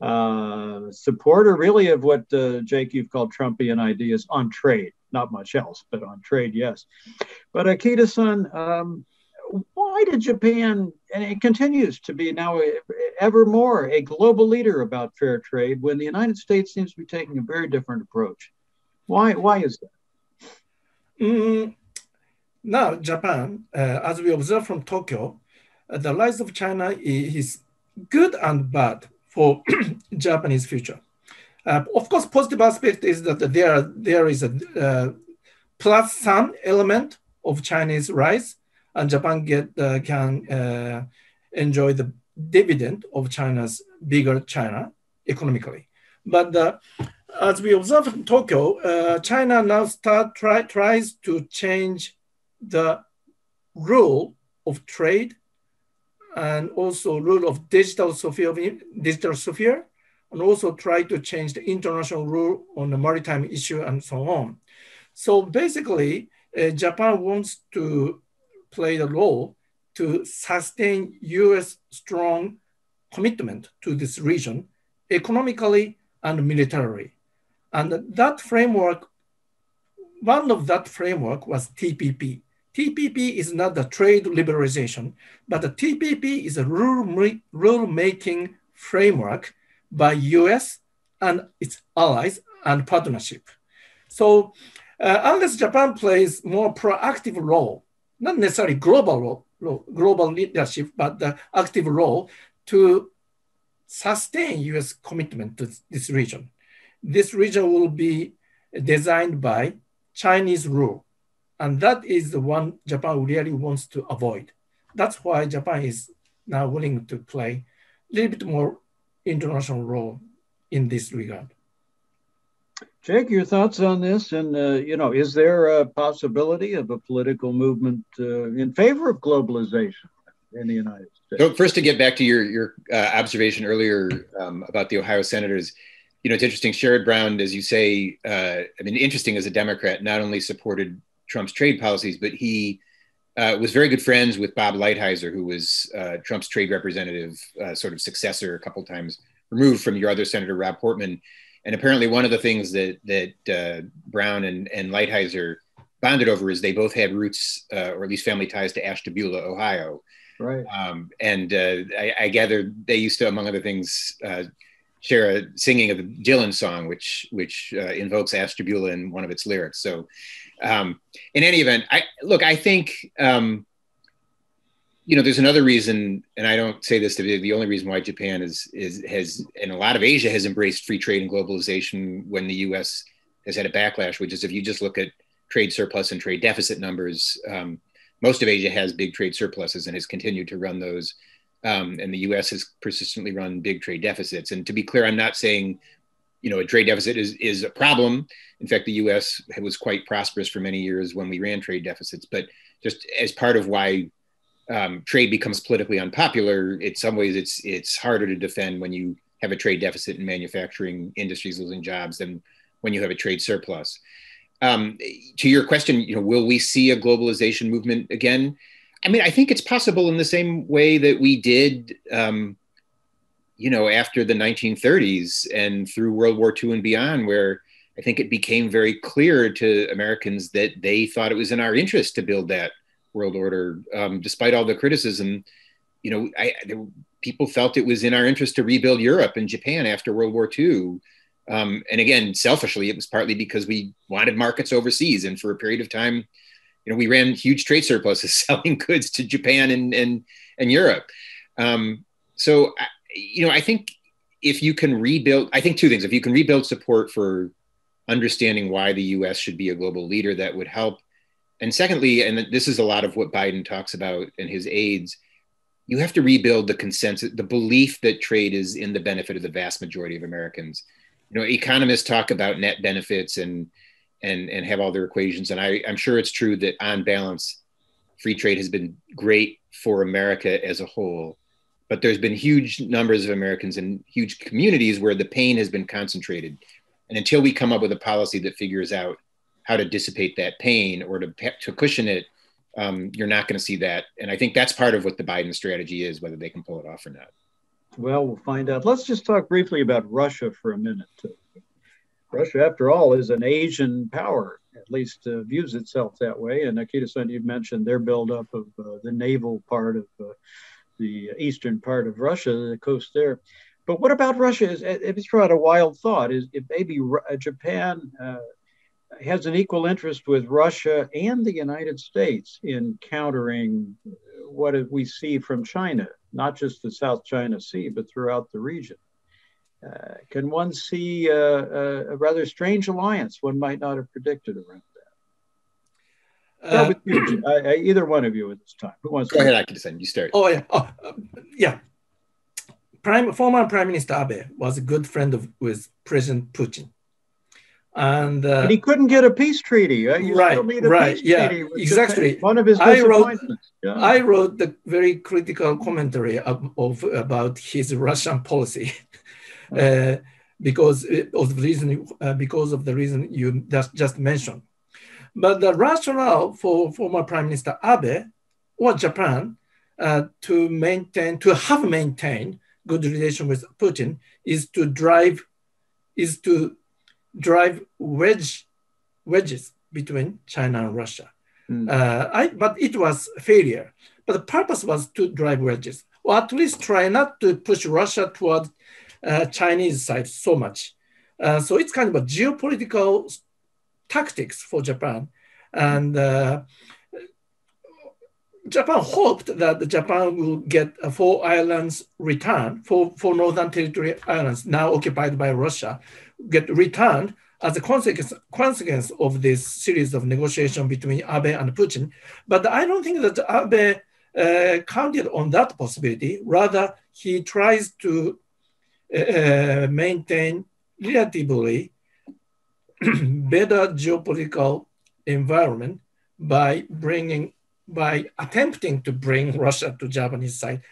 uh, supporter, really, of what, uh, Jake, you've called Trumpian ideas on trade. Not much else, but on trade, yes. But Akita-san, um, why did Japan, and it continues to be now ever more a global leader about fair trade when the United States seems to be taking a very different approach? Why, why is that? Mm, now, Japan, uh, as we observe from Tokyo, uh, the rise of China is good and bad for Japanese future. Uh, of course, positive aspect is that there, there is a uh, plus some element of Chinese rise and Japan get uh, can uh, enjoy the dividend of China's bigger China economically. But uh, as we observe in Tokyo, uh, China now start try, tries to change the rule of trade and also rule of digital sphere, digital sphere, and also try to change the international rule on the maritime issue and so on. So basically, uh, Japan wants to played a role to sustain US strong commitment to this region economically and militarily. And that framework, one of that framework was TPP. TPP is not the trade liberalization, but the TPP is a rule, rule making framework by US and its allies and partnership. So uh, unless Japan plays more proactive role not necessarily global role, global leadership, but the active role to sustain U.S. commitment to this region. This region will be designed by Chinese rule. And that is the one Japan really wants to avoid. That's why Japan is now willing to play a little bit more international role in this regard. Jake, your thoughts on this? And, uh, you know, is there a possibility of a political movement uh, in favor of globalization in the United States? So first, to get back to your, your uh, observation earlier um, about the Ohio senators, you know, it's interesting. Sherrod Brown, as you say, uh, I mean, interesting as a Democrat, not only supported Trump's trade policies, but he uh, was very good friends with Bob Lighthizer, who was uh, Trump's trade representative, sort of successor a couple times removed from your other Senator Rob Portman and apparently, one of the things that that uh, Brown and, and Lighthizer bonded over is they both had roots, uh, or at least family ties, to Ashtabula, Ohio. Right. Um, and uh, I, I, gather they used to, among other things, uh, share a singing of the Dylan song, which which uh, invokes Ashtabula in one of its lyrics. So, um, in any event, I look. I think. Um, you know, there's another reason, and I don't say this to be the only reason why Japan is is has and a lot of Asia has embraced free trade and globalization when the U.S. has had a backlash, which is if you just look at trade surplus and trade deficit numbers, um, most of Asia has big trade surpluses and has continued to run those, um, and the U.S. has persistently run big trade deficits. And to be clear, I'm not saying you know a trade deficit is is a problem. In fact, the U.S. was quite prosperous for many years when we ran trade deficits, but just as part of why um, trade becomes politically unpopular, in some ways it's it's harder to defend when you have a trade deficit and manufacturing industries losing jobs than when you have a trade surplus. Um, to your question, you know, will we see a globalization movement again? I mean, I think it's possible in the same way that we did, um, you know, after the 1930s and through World War II and beyond, where I think it became very clear to Americans that they thought it was in our interest to build that world order, um, despite all the criticism. You know, I, there, people felt it was in our interest to rebuild Europe and Japan after World War II. Um, and again, selfishly, it was partly because we wanted markets overseas, and for a period of time, you know, we ran huge trade surpluses selling goods to Japan and and and Europe. Um, so, you know, I think if you can rebuild, I think two things: if you can rebuild support for understanding why the U.S. should be a global leader, that would help and secondly, and this is a lot of what Biden talks about in his aides, you have to rebuild the consensus, the belief that trade is in the benefit of the vast majority of Americans. You know, economists talk about net benefits and and and have all their equations, and I, I'm sure it's true that on balance, free trade has been great for America as a whole. But there's been huge numbers of Americans and huge communities where the pain has been concentrated. And until we come up with a policy that figures out how to dissipate that pain or to, to cushion it, um, you're not going to see that. And I think that's part of what the Biden strategy is, whether they can pull it off or not. Well, we'll find out. Let's just talk briefly about Russia for a minute. Russia, after all, is an Asian power, at least uh, views itself that way. And Akita-san, you mentioned their buildup of uh, the naval part of uh, the eastern part of Russia, the coast there. But what about Russia? Is if it's out a wild thought, is if maybe Japan uh, has an equal interest with Russia and the United States in countering what we see from China, not just the South China Sea, but throughout the region. Uh, can one see a, a, a, rather strange alliance one might not have predicted around that? Uh, you, either one of you at this time. Who wants Go to ahead, I can send you start. Oh, yeah. Oh, uh, yeah. Prime, former Prime Minister Abe was a good friend of with President Putin and, uh, he couldn't get a peace treaty. Uh, right, right, yeah, exactly. One of his I wrote, yeah. I wrote the very critical commentary of, of about his Russian policy, uh, because of the reason uh, because of the reason you just just mentioned. But the rationale for former Prime Minister Abe or Japan uh, to maintain to have maintained good relation with Putin is to drive is to drive wedge wedges between China and Russia. Mm. Uh, I, but it was failure. But the purpose was to drive wedges, or at least try not to push Russia toward uh, Chinese side so much. Uh, so it's kind of a geopolitical tactics for Japan, and uh, Japan hoped that Japan will get four islands returned, four, four northern territory islands now occupied by Russia, get returned as a consequence, consequence of this series of negotiation between Abe and Putin. But I don't think that Abe uh, counted on that possibility. Rather, he tries to uh, maintain relatively better geopolitical environment by bringing by attempting to bring Russia to Japanese side.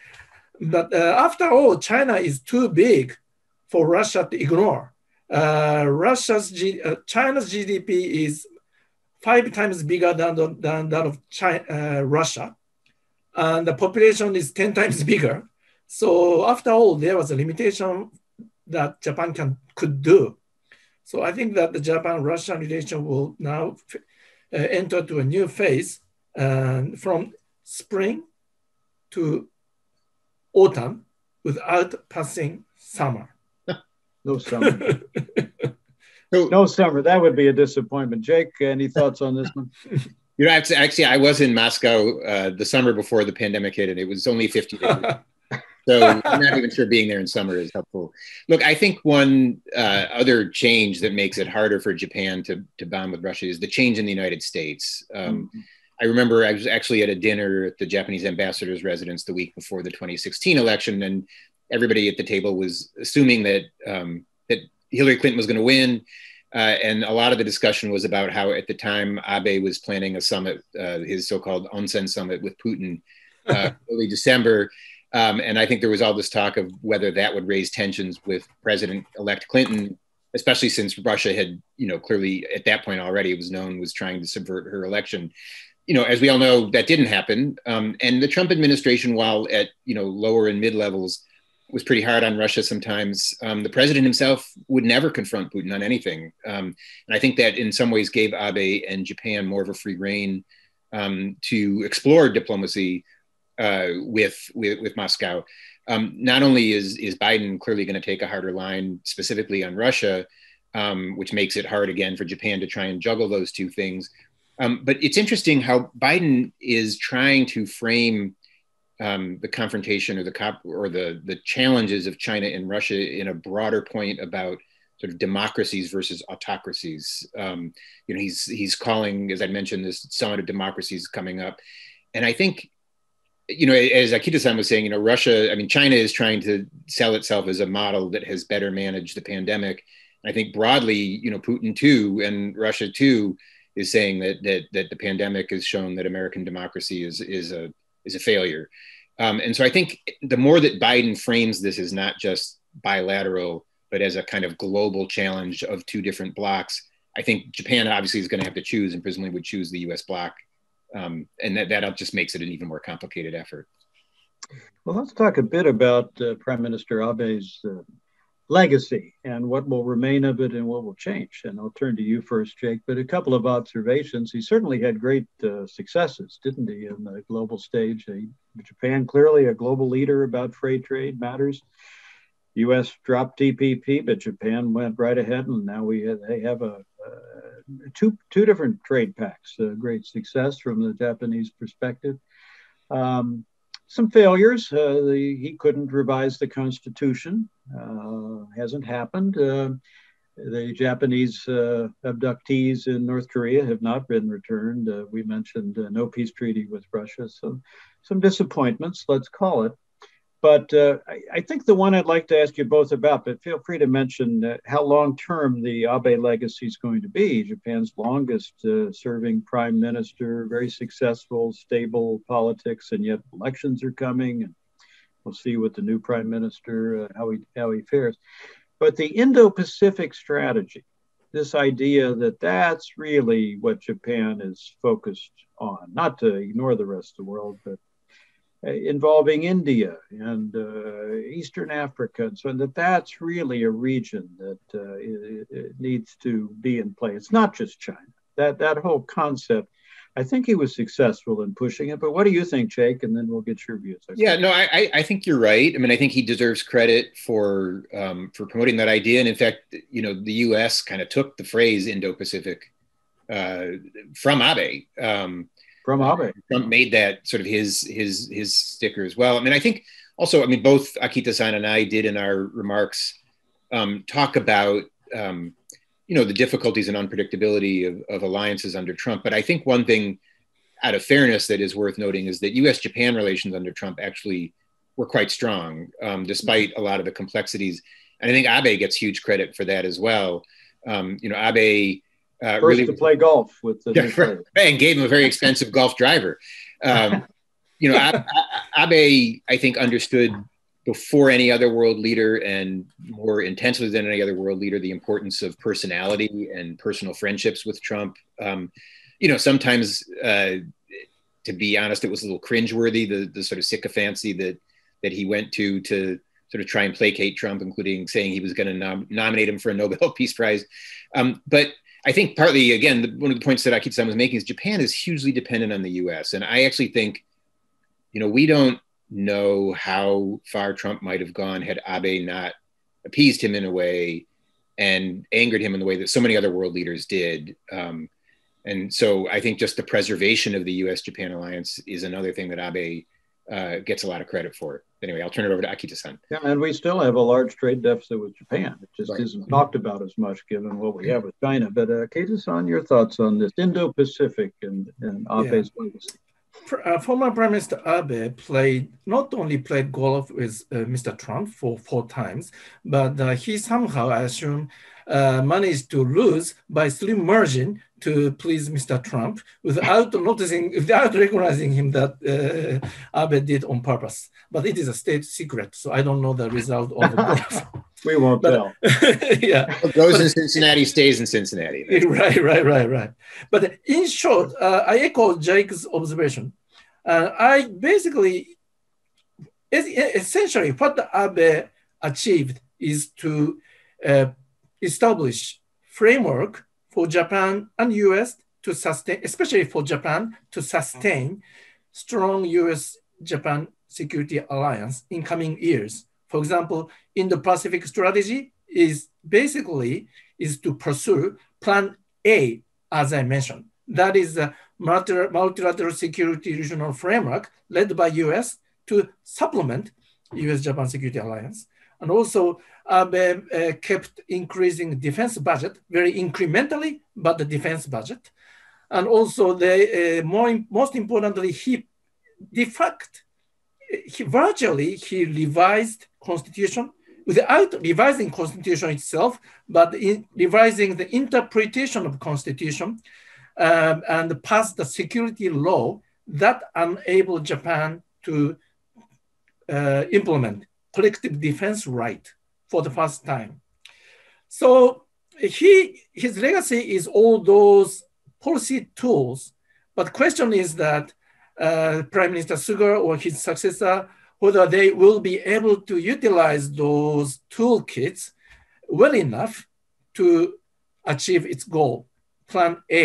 But uh, after all, China is too big for Russia to ignore. Uh, Russia's G, uh, China's GDP is five times bigger than, the, than that of China, uh, Russia, and the population is 10 times bigger. So after all, there was a limitation that Japan can could do. So I think that the Japan-Russia relation will now uh, enter to a new phase and from spring to autumn without passing summer. no summer. no summer. That would be a disappointment. Jake, any thoughts on this one? You know, actually, actually I was in Moscow uh, the summer before the pandemic hit, and it was only 50 days. so I'm not even sure being there in summer is helpful. Look, I think one uh, other change that makes it harder for Japan to, to bond with Russia is the change in the United States. Um, mm-hmm. I remember I was actually at a dinner at the Japanese ambassador's residence the week before the 2016 election, and everybody at the table was assuming that um, that Hillary Clinton was going to win. Uh, and a lot of the discussion was about how at the time Abe was planning a summit, uh, his so-called onsen summit with Putin, uh, early December. Um, and I think there was all this talk of whether that would raise tensions with President-elect Clinton, especially since Russia had, you know, clearly at that point already it was known was trying to subvert her election you know, as we all know, that didn't happen. Um, and the Trump administration, while at you know lower and mid levels, was pretty hard on Russia sometimes. Um, the president himself would never confront Putin on anything, um, and I think that in some ways gave Abe and Japan more of a free rein um, to explore diplomacy uh, with, with, with Moscow. Um, not only is is Biden clearly going to take a harder line specifically on Russia, um, which makes it hard again for Japan to try and juggle those two things um, but it's interesting how Biden is trying to frame um, the confrontation or the cop or the the challenges of China and Russia in a broader point about sort of democracies versus autocracies. Um, you know, he's he's calling, as I mentioned, this summit of democracies coming up, and I think, you know, as Akita-san was saying, you know, Russia, I mean, China is trying to sell itself as a model that has better managed the pandemic. I think broadly, you know, Putin too, and Russia too is saying that that that the pandemic has shown that American democracy is is a is a failure. Um, and so I think the more that Biden frames this as not just bilateral, but as a kind of global challenge of two different blocs, I think Japan obviously is going to have to choose and presumably would choose the US bloc. Um, and that, that just makes it an even more complicated effort. Well, let's talk a bit about uh, Prime Minister Abe's uh, legacy and what will remain of it and what will change. And I'll turn to you first, Jake, but a couple of observations. He certainly had great uh, successes, didn't he, in the global stage? Uh, Japan, clearly a global leader about free trade matters. U.S. dropped TPP, but Japan went right ahead, and now we have, they have a, uh, two two different trade packs. A great success from the Japanese perspective. Um, some failures. Uh, the, he couldn't revise the Constitution. Uh, hasn't happened. Uh, the Japanese uh, abductees in North Korea have not been returned. We mentioned no peace treaty with Russia. So, some disappointments, let's call it. But uh, I, I, think the one I'd like to ask you both about, but feel free to mention uh, how long term the Abe legacy is going to be. Japan's longest uh, serving prime minister, very successful, stable politics, and yet elections are coming. And we'll see what the new prime minister, uh, how, he, how he fares. But the Indo Pacific strategy, this idea that that's really what Japan is focused on, not to ignore the rest of the world, but uh, involving India and uh, Eastern Africa, and so that that's really a region that uh, it, it needs to be in play. It's not just China. That that whole concept, I think he was successful in pushing it. But what do you think, Jake? And then we'll get your views. Yeah, no, I I think you're right. I mean, I think he deserves credit for um, for promoting that idea. And in fact, you know, the U.S. kind of took the phrase Indo-Pacific uh, from Abe. Um, from Abe. Trump made that sort of his his his sticker as well. I mean, I think also, I mean, both Akita-san and I did in our remarks um, talk about um, you know the difficulties and unpredictability of, of alliances under Trump. But I think one thing out of fairness that is worth noting is that U.S. Japan relations under Trump actually were quite strong, um, despite a lot of the complexities. And I think Abe gets huge credit for that as well. Um, you know, Abe uh, First really to play golf with the yeah, and gave him a very expensive golf driver. Um, you know, Abe, I think, understood before any other world leader and more intensely than any other world leader the importance of personality and personal friendships with Trump. Um, you know, sometimes, uh, to be honest, it was a little cringeworthy the the sort of sycophancy that that he went to to sort of try and placate Trump, including saying he was going to nom- nominate him for a Nobel Peace Prize. Um, but I think partly, again, the, one of the points that Akita was making is Japan is hugely dependent on the U.S. And I actually think, you know, we don't know how far Trump might have gone had Abe not appeased him in a way and angered him in the way that so many other world leaders did. Um, and so I think just the preservation of the U.S. Japan alliance is another thing that Abe uh, gets a lot of credit for. Anyway, I'll turn it over to Akita-san. Yeah, and we still have a large trade deficit with Japan. It just right. isn't talked about as much given what we have with China. But uh, Akita-san, your thoughts on this Indo-Pacific and, and Abe's yeah. legacy? Uh, former Prime Minister Abe played not only played golf with uh, Mr. Trump for four times, but uh, he somehow, I assume, uh, managed to lose by slim margin to please Mr. Trump without noticing, without recognizing him that uh, Abe did on purpose. But it is a state secret, so I don't know the result of the We won't but, tell. yeah. What goes but, in Cincinnati stays in Cincinnati. Right, right, right, right. But in short, uh, I echo Jake's observation. Uh, I basically, essentially, what Abe achieved is to uh, establish framework for Japan and US to sustain, especially for Japan, to sustain strong US-Japan security alliance in coming years. For example, Indo-Pacific strategy is basically is to pursue Plan A, as I mentioned. That is the multilateral security regional framework led by US to supplement US-Japan security alliance. And also uh, kept increasing defense budget very incrementally, but the defense budget. And also, the uh, more, most importantly, he de facto, he virtually he revised constitution without revising constitution itself, but in revising the interpretation of constitution um, and passed the security law that enabled Japan to uh, implement collective defense right for the first time. So he his legacy is all those policy tools, but question is that uh, Prime Minister Suga or his successor, whether they will be able to utilize those toolkits well enough to achieve its goal, Plan A.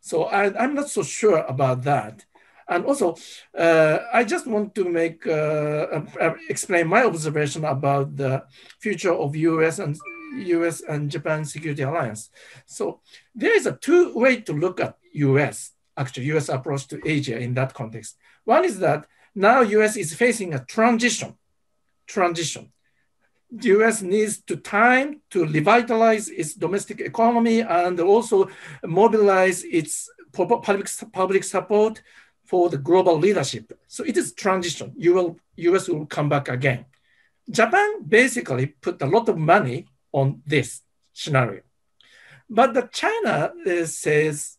So I, I'm not so sure about that. And also, uh, I just want to make uh, explain my observation about the future of U.S. and U.S. and Japan security alliance. So there is a two way to look at U.S. actually U.S. approach to Asia in that context. One is that now U.S. is facing a transition, transition. The U.S. needs to time to revitalize its domestic economy and also mobilize its public public support for the global leadership. So it is transition. You will, US will come back again. Japan basically put a lot of money on this scenario. But the China uh, says,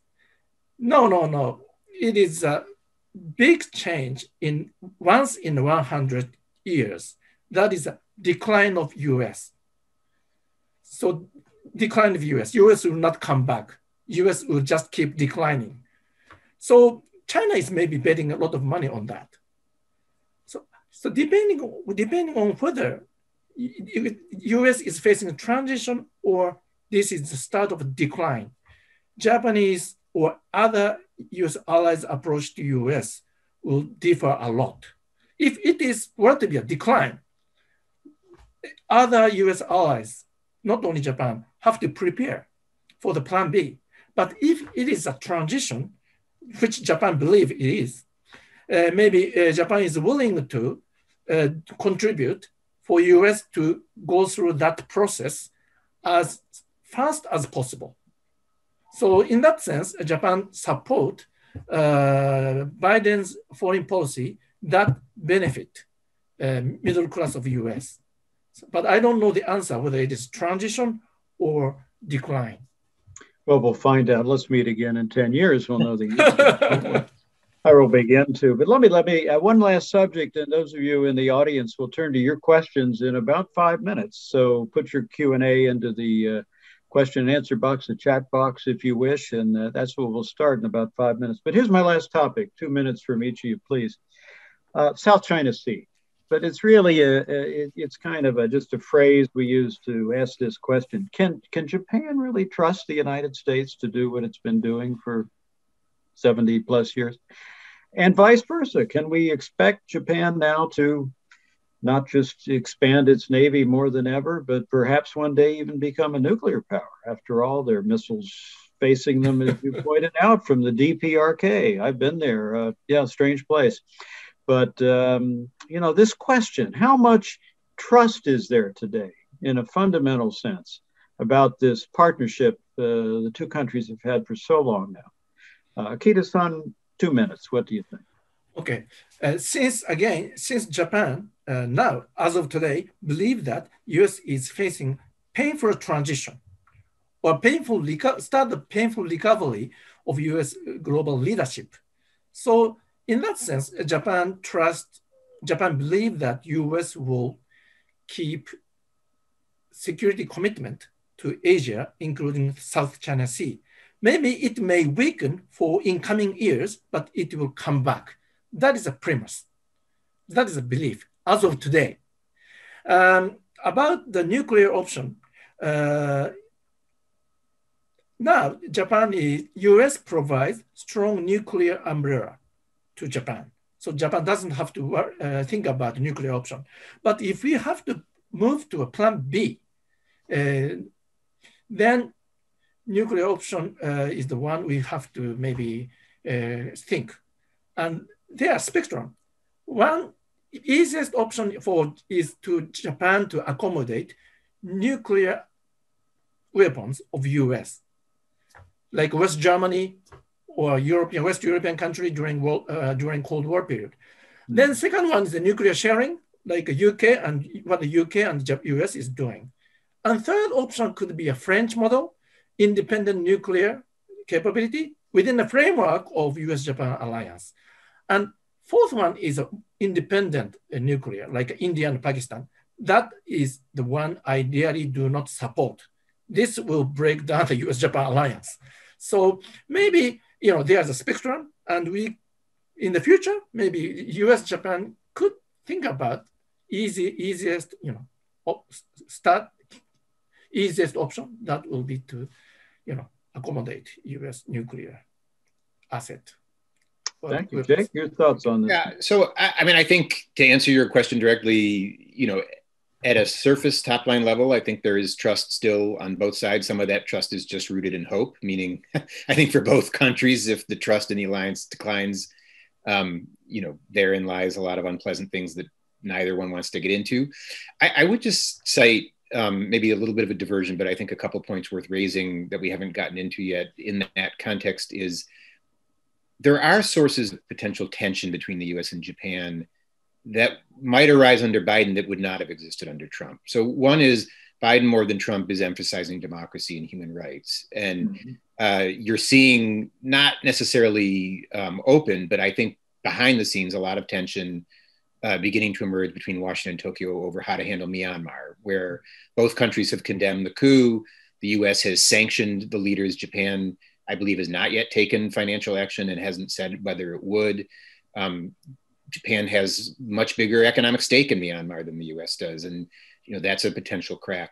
no, no, no. It is a big change in once in 100 years. That is a decline of US. So decline of US. US will not come back. US will just keep declining. So China is maybe betting a lot of money on that. So, so depending, depending on whether US is facing a transition or this is the start of a decline, Japanese or other US allies' approach to US will differ a lot. If it is were to be a decline, other US allies, not only Japan, have to prepare for the plan B. But if it is a transition, which Japan believe it is, uh, maybe uh, Japan is willing to uh, contribute for US to go through that process as fast as possible. So in that sense, Japan support uh, Biden's foreign policy that benefit uh, middle class of US. But I don't know the answer whether it is transition or decline. Well, we'll find out. Let's meet again in 10 years. We'll know the I will begin to. But let me let me uh, one last subject, and those of you in the audience will turn to your questions in about five minutes. So put your Q and A into the uh, question and answer box, the chat box, if you wish, and uh, that's what we'll start in about five minutes. But here's my last topic. Two minutes from each of you, please. Uh, South China Sea, but it's really a, a it, it's kind of a, just a phrase we use to ask this question. Can can Japan really trust the United States to do what it's been doing for 70 plus years? And vice versa. Can we expect Japan now to not just expand its navy more than ever, but perhaps one day even become a nuclear power? After all, their missiles facing them, as you pointed out, from the DPRK. I've been there. Uh, yeah, strange place. But, um, you know, this question how much trust is there today in a fundamental sense about this partnership uh, the two countries have had for so long now? Uh, Akita san, two minutes. What do you think? Okay. Uh, since again, since Japan uh, now, as of today, believe that U.S. is facing painful transition or painful start the painful recovery of U.S. global leadership. So in that sense, Japan trust Japan believe that U.S. will keep security commitment to Asia, including South China Sea. Maybe it may weaken for incoming years, but it will come back. That is a premise. That is a belief as of today. Um, about the nuclear option, uh, now Japan is, US provides strong nuclear umbrella to Japan. So Japan doesn't have to uh, think about nuclear option. But if we have to move to a plan B, uh, then nuclear option uh, is the one we have to maybe uh, think. And there are spectrum. One easiest option for is to Japan to accommodate nuclear weapons of US, like West Germany or European West European country during uh, during Cold War period. Mm-hmm. Then second one is the nuclear sharing, like UK and what the UK and US is doing. And third option could be a French model, independent nuclear capability within the framework of US-Japan alliance. And fourth one is a independent nuclear, like India and Pakistan. That is the one I ideally do not support. This will break down the US-Japan alliance. So maybe, you know, there's a spectrum and we, in the future, maybe US-Japan could think about easy, easiest, you know, start easiest option that will be to you know, accommodate U.S. nuclear asset. Thank you, Jake. Your thoughts on this? Yeah. So, I, I mean, I think to answer your question directly, you know, at a surface top line level, I think there is trust still on both sides. Some of that trust is just rooted in hope, meaning I think for both countries, if the trust in the alliance declines, um, you know, therein lies a lot of unpleasant things that neither one wants to get into. I, I would just cite um, maybe a little bit of a diversion, but I think a couple points worth raising that we haven't gotten into yet in that context is there are sources of potential tension between the US and Japan that might arise under Biden that would not have existed under Trump. So, one is Biden, more than Trump, is emphasizing democracy and human rights. And mm-hmm. uh, you're seeing not necessarily um, open, but I think behind the scenes, a lot of tension uh, beginning to emerge between Washington and Tokyo over how to handle Myanmar, where both countries have condemned the coup. The US has sanctioned the leaders. Japan, I believe, has not yet taken financial action and hasn't said whether it would. Um, Japan has much bigger economic stake in Myanmar than the US does. And you know that's a potential crack.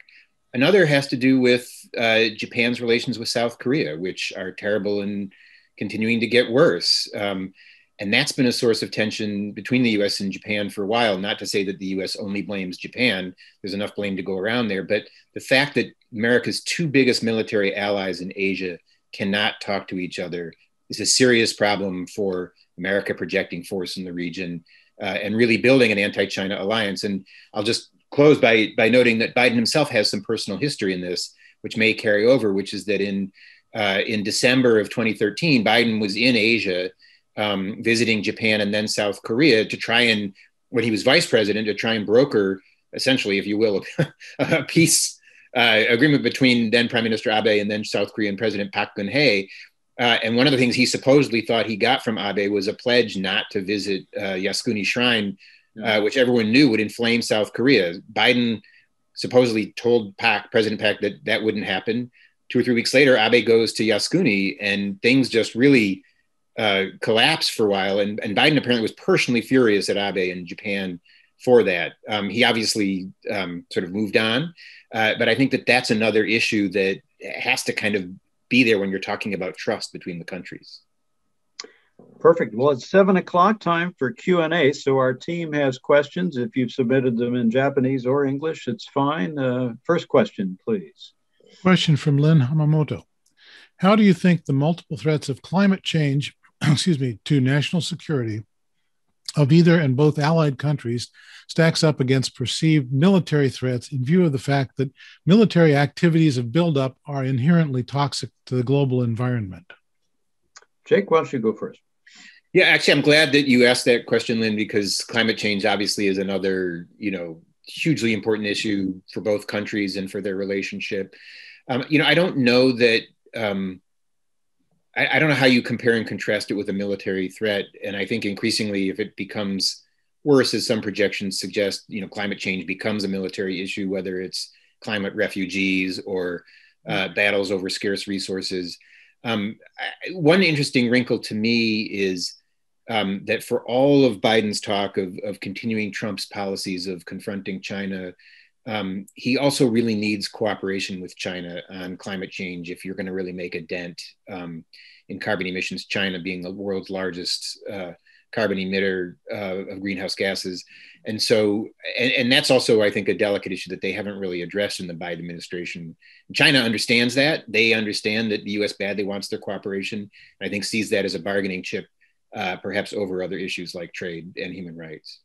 Another has to do with uh, Japan's relations with South Korea, which are terrible and continuing to get worse. Um, and that's been a source of tension between the US and Japan for a while. Not to say that the US only blames Japan, there's enough blame to go around there. But the fact that America's two biggest military allies in Asia cannot talk to each other is a serious problem for America projecting force in the region uh, and really building an anti-China alliance. And I'll just close by by noting that Biden himself has some personal history in this, which may carry over. Which is that in uh, in December of 2013, Biden was in Asia um, visiting Japan and then South Korea to try and, when he was vice president, to try and broker, essentially, if you will, a, peace uh, agreement between then Prime Minister Abe and then South Korean President Park Geun-hye. Uh, and one of the things he supposedly thought he got from Abe was a pledge not to visit uh, Yasukuni Shrine, uh, which everyone knew would inflame South Korea. Biden supposedly told Park, President Park, that that wouldn't happen. Two or three weeks later, Abe goes to Yasukuni, and things just really uh, collapsed for a while. And, and Biden apparently was personally furious at Abe in Japan for that. Um, he obviously um, sort of moved on, uh, but I think that that's another issue that has to kind of be there when you're talking about trust between the countries. Perfect. Well, it's seven o'clock time for Q and A. So our team has questions. If you've submitted them in Japanese or English, it's fine. Uh, first question, please. Question from Lynn Hamamoto. How do you think the multiple threats of climate change, excuse me, to national security of either and both allied countries stacks up against perceived military threats in view of the fact that military activities of buildup are inherently toxic to the global environment? Jake, why don't you go first? Yeah, actually, I'm glad that you asked that question, Lynn, because climate change obviously is another, you know, hugely important issue for both countries and for their relationship. Um, you know, I don't know that. Um, I, I, don't know how you compare and contrast it with a military threat, and I think increasingly, if it becomes worse, as some projections suggest, you know, climate change becomes a military issue, whether it's climate refugees or uh, battles over scarce resources. Um, I, one interesting wrinkle to me is um, that for all of Biden's talk of, of continuing Trump's policies of confronting China, um, he also really needs cooperation with China on climate change if you're going to really make a dent um, in carbon emissions. China being the world's largest uh, carbon emitter uh, of greenhouse gases. And so, and, and, that's also, I think, a delicate issue that they haven't really addressed in the Biden administration. China understands that. They understand that the US badly wants their cooperation. And I think sees that as a bargaining chip uh, perhaps over other issues like trade and human rights.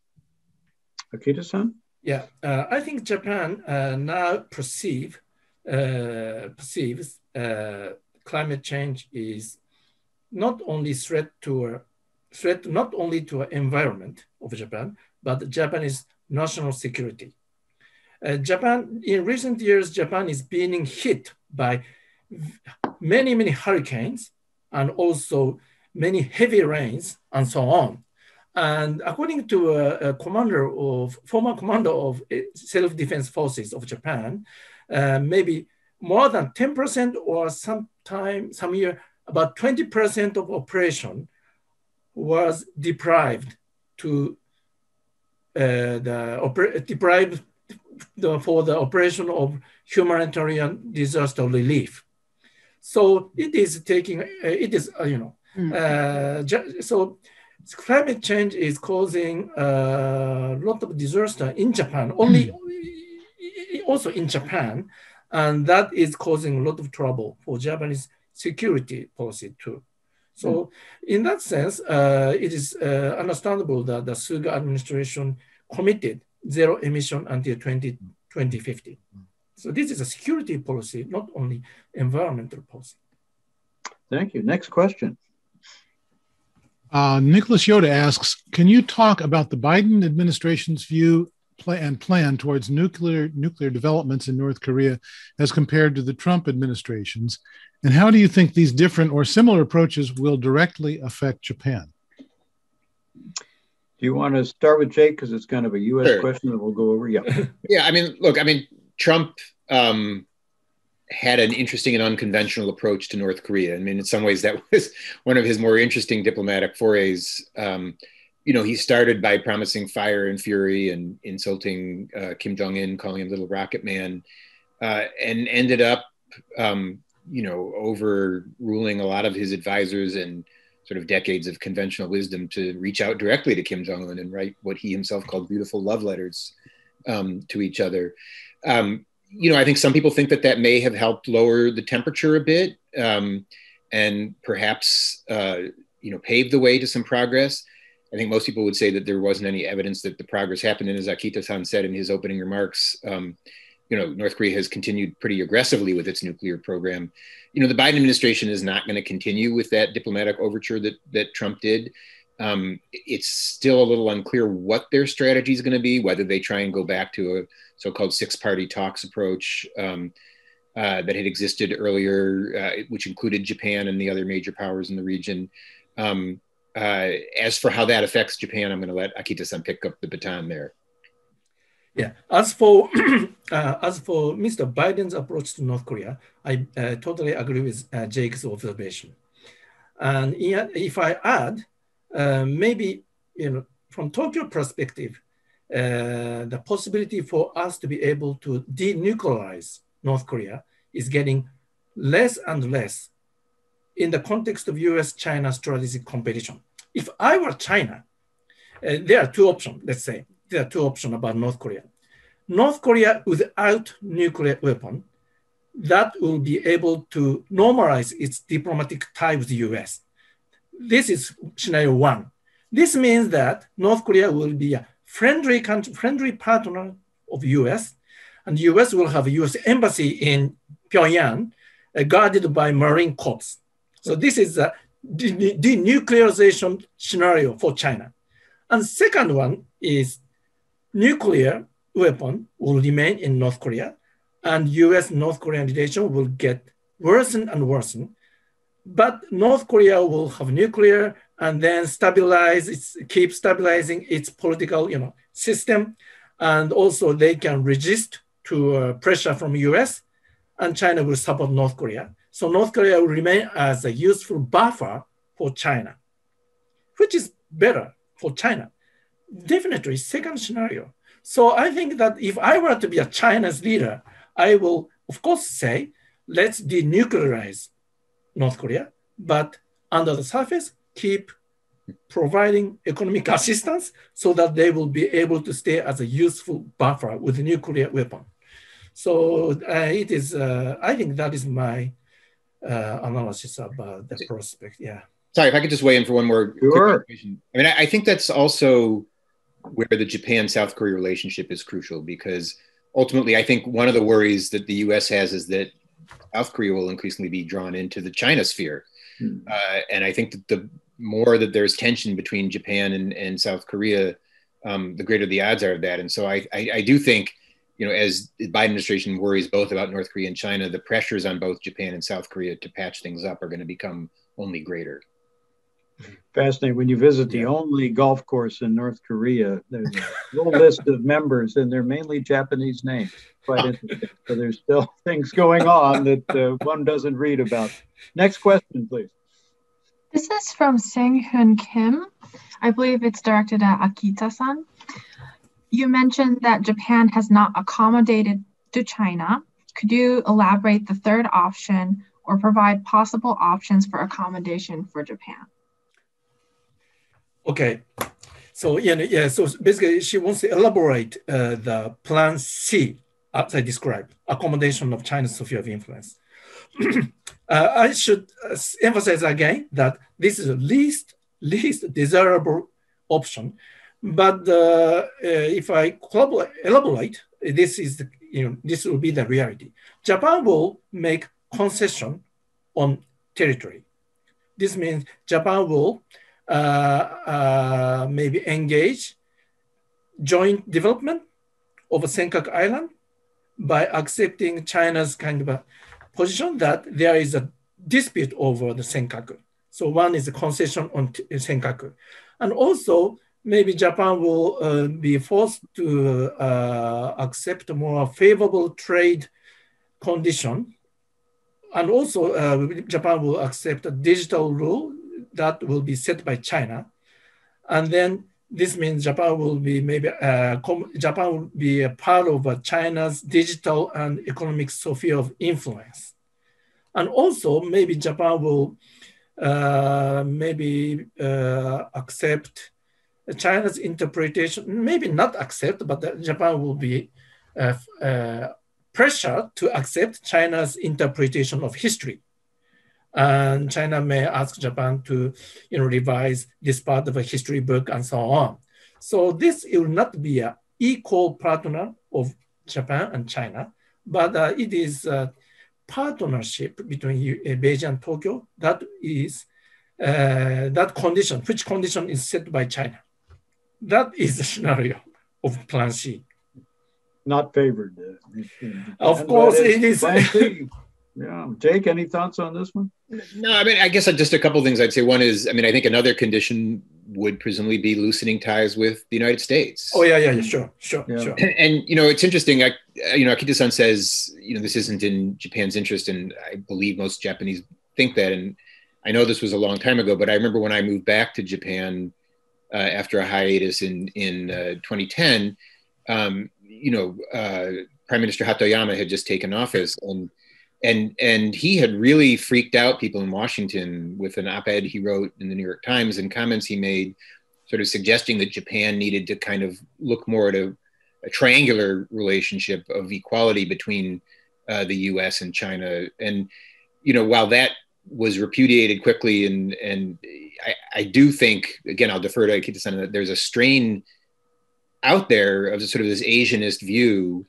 Akita-san? Yeah, uh, I think Japan uh, now perceive uh, perceives uh, climate change is not only threat to a threat not only to the environment of Japan, but Japanese national security. Uh, Japan, in recent years, Japan is being hit by many, many hurricanes and also many heavy rains and so on. And according to a, a commander of former commander of eh, self-defense forces of Japan, uh, maybe more than 10% or sometime some year about 20% of operation was deprived to uh, the oper- deprived the, for the operation of humanitarian disaster relief. So it is taking uh, it is uh, you know Mm. so climate change is causing a lot of disaster in Japan, only mm. also in Japan, and that is causing a lot of trouble for Japanese security policy too. So mm. in that sense, uh, it is uh, understandable that the Suga administration committed zero emission until 20, 2050. So this is a security policy, not only environmental policy. Thank you. Next question. Uh, Nicholas Yoda asks, can you talk about the Biden administration's view and plan towards nuclear nuclear developments in North Korea as compared to the Trump administration's, and how do you think these different or similar approaches will directly affect Japan? Do you want to start with Jake because it's kind of a U.S. Sure. question that we'll go over? Yeah. yeah, I mean, look, I mean, Trump um, had an interesting and unconventional approach to North Korea. I mean, in some ways, that was one of his more interesting diplomatic forays. Um, you know, he started by promising fire and fury and insulting uh, Kim Jong Un, calling him Little Rocket Man, uh, and ended up, um, you know, overruling a lot of his advisors and sort of decades of conventional wisdom to reach out directly to Kim Jong Un and write what he himself called beautiful love letters um, to each other. Um, you know, I think some people think that that may have helped lower the temperature a bit. Um, and perhaps uh, you know pave the way to some progress. I think most people would say that there wasn't any evidence that the progress happened. And as Akita-san said in his opening remarks, um, you know, North Korea has continued pretty aggressively with its nuclear program. You know, the Biden administration is not going to continue with that diplomatic overture that that Trump did. Um, it's still a little unclear what their strategy is going to be, whether they try and go back to a so-called six-party talks approach um, uh, that had existed earlier, uh, which included Japan and the other major powers in the region. Um, uh, as for how that affects Japan, I'm going to let Akita-san pick up the baton there. Yeah. As for uh, as for Mr. Biden's approach to North Korea, I uh, totally agree with uh, Jake's observation. And if I add, uh, maybe you know, from Tokyo perspective, uh, the possibility for us to be able to denuclearize North Korea is getting less and less in the context of US-China strategic competition. If I were China, uh, there are two options, let's say. There are two options about North Korea. North Korea without nuclear weapon, that will be able to normalize its diplomatic tie with the US. This is scenario one. This means that North Korea will be a friendly country, friendly partner of US, and US will have a US embassy in Pyongyang uh, guarded by Marine Corps. So this is a denuclearization scenario for China. And second one is nuclear weapon will remain in North Korea and US North Korean relation will get worsen and worsen. But North Korea will have nuclear and then stabilize, its, keep stabilizing its political you know, system. And also they can resist to uh, pressure from US and China will support North Korea. So North Korea will remain as a useful buffer for China, which is better for China. Definitely second scenario. So I think that if I were to be a China's leader, I will of course say, let's denuclearize North Korea, but under the surface, keep providing economic assistance so that they will be able to stay as a useful buffer with a nuclear weapon. So uh, it is, uh, I think that is my uh, analysis about the prospect. Yeah. Sorry, if I could just weigh in for one more. Sure. I mean, I, I think that's also where the Japan South Korea relationship is crucial because ultimately, I think one of the worries that the US has is that South Korea will increasingly be drawn into the China sphere. Hmm. Uh, and I think that the more that there's tension between Japan and, and South Korea, um, the greater the odds are of that. And so I, I, I do think you know, as the Biden administration worries both about North Korea and China, the pressures on both Japan and South Korea to patch things up are going to become only greater. Fascinating. When you visit the only golf course in North Korea, there's a little list of members, and they're mainly Japanese names. Quite interesting. So there's still things going on that uh, one doesn't read about. Next question, please. This is from Sang Hyun Kim. I believe it's directed at Akita san you mentioned that Japan has not accommodated to China. Could you elaborate the third option or provide possible options for accommodation for Japan? Okay. So yeah, yeah. So basically, she wants to elaborate uh, the Plan C, as I described, accommodation of China's sphere of influence. uh, I should uh, emphasize again that this is the least least desirable option but uh, uh, if I elaborate, this is the, you know this will be the reality. Japan will make concession on territory. This means Japan will uh, uh, maybe engage joint development of Senkaku Island by accepting China's kind of a position that there is a dispute over the Senkaku. So one is a concession on Senkaku. And also maybe Japan will uh, be forced to uh, accept a more favorable trade condition. And also uh, Japan will accept a digital rule that will be set by China. And then this means Japan will be maybe, uh, Japan will be a part of uh, China's digital and economic sphere of influence. And also maybe Japan will uh, maybe accept China's interpretation, maybe not accept, but Japan will be uh, uh, pressure to accept China's interpretation of history. And China may ask Japan to you know, revise this part of a history book and so on. So this will not be an equal partner of Japan and China, but uh, it is a partnership between uh, Beijing and Tokyo that is uh, that condition, which condition is set by China. That is the scenario of Plan C. Not favored. Uh, of course, it is. Yeah. Jake, any thoughts on this one? No, I mean, I guess just a couple things I'd say. One is, I mean, I think another condition would presumably be loosening ties with the United States. Oh yeah, yeah, yeah sure, sure, yeah. sure. And, and, you know, it's interesting. I, you know, Akita-san says, you know, this isn't in Japan's interest, and I believe most Japanese think that. And I know this was a long time ago, but I remember when I moved back to Japan uh, after a hiatus in in uh, 2010. Um, you know, uh, Prime Minister Hatoyama had just taken office, and and and he had really freaked out people in Washington with an op-ed he wrote in the New York Times and comments he made, sort of suggesting that Japan needed to kind of look more at a, a triangular relationship of equality between uh, the U.S. and China. And you know, while that was repudiated quickly, and and I, I do think again, I'll defer to Akita-san that there's a strain out there of sort of this Asianist view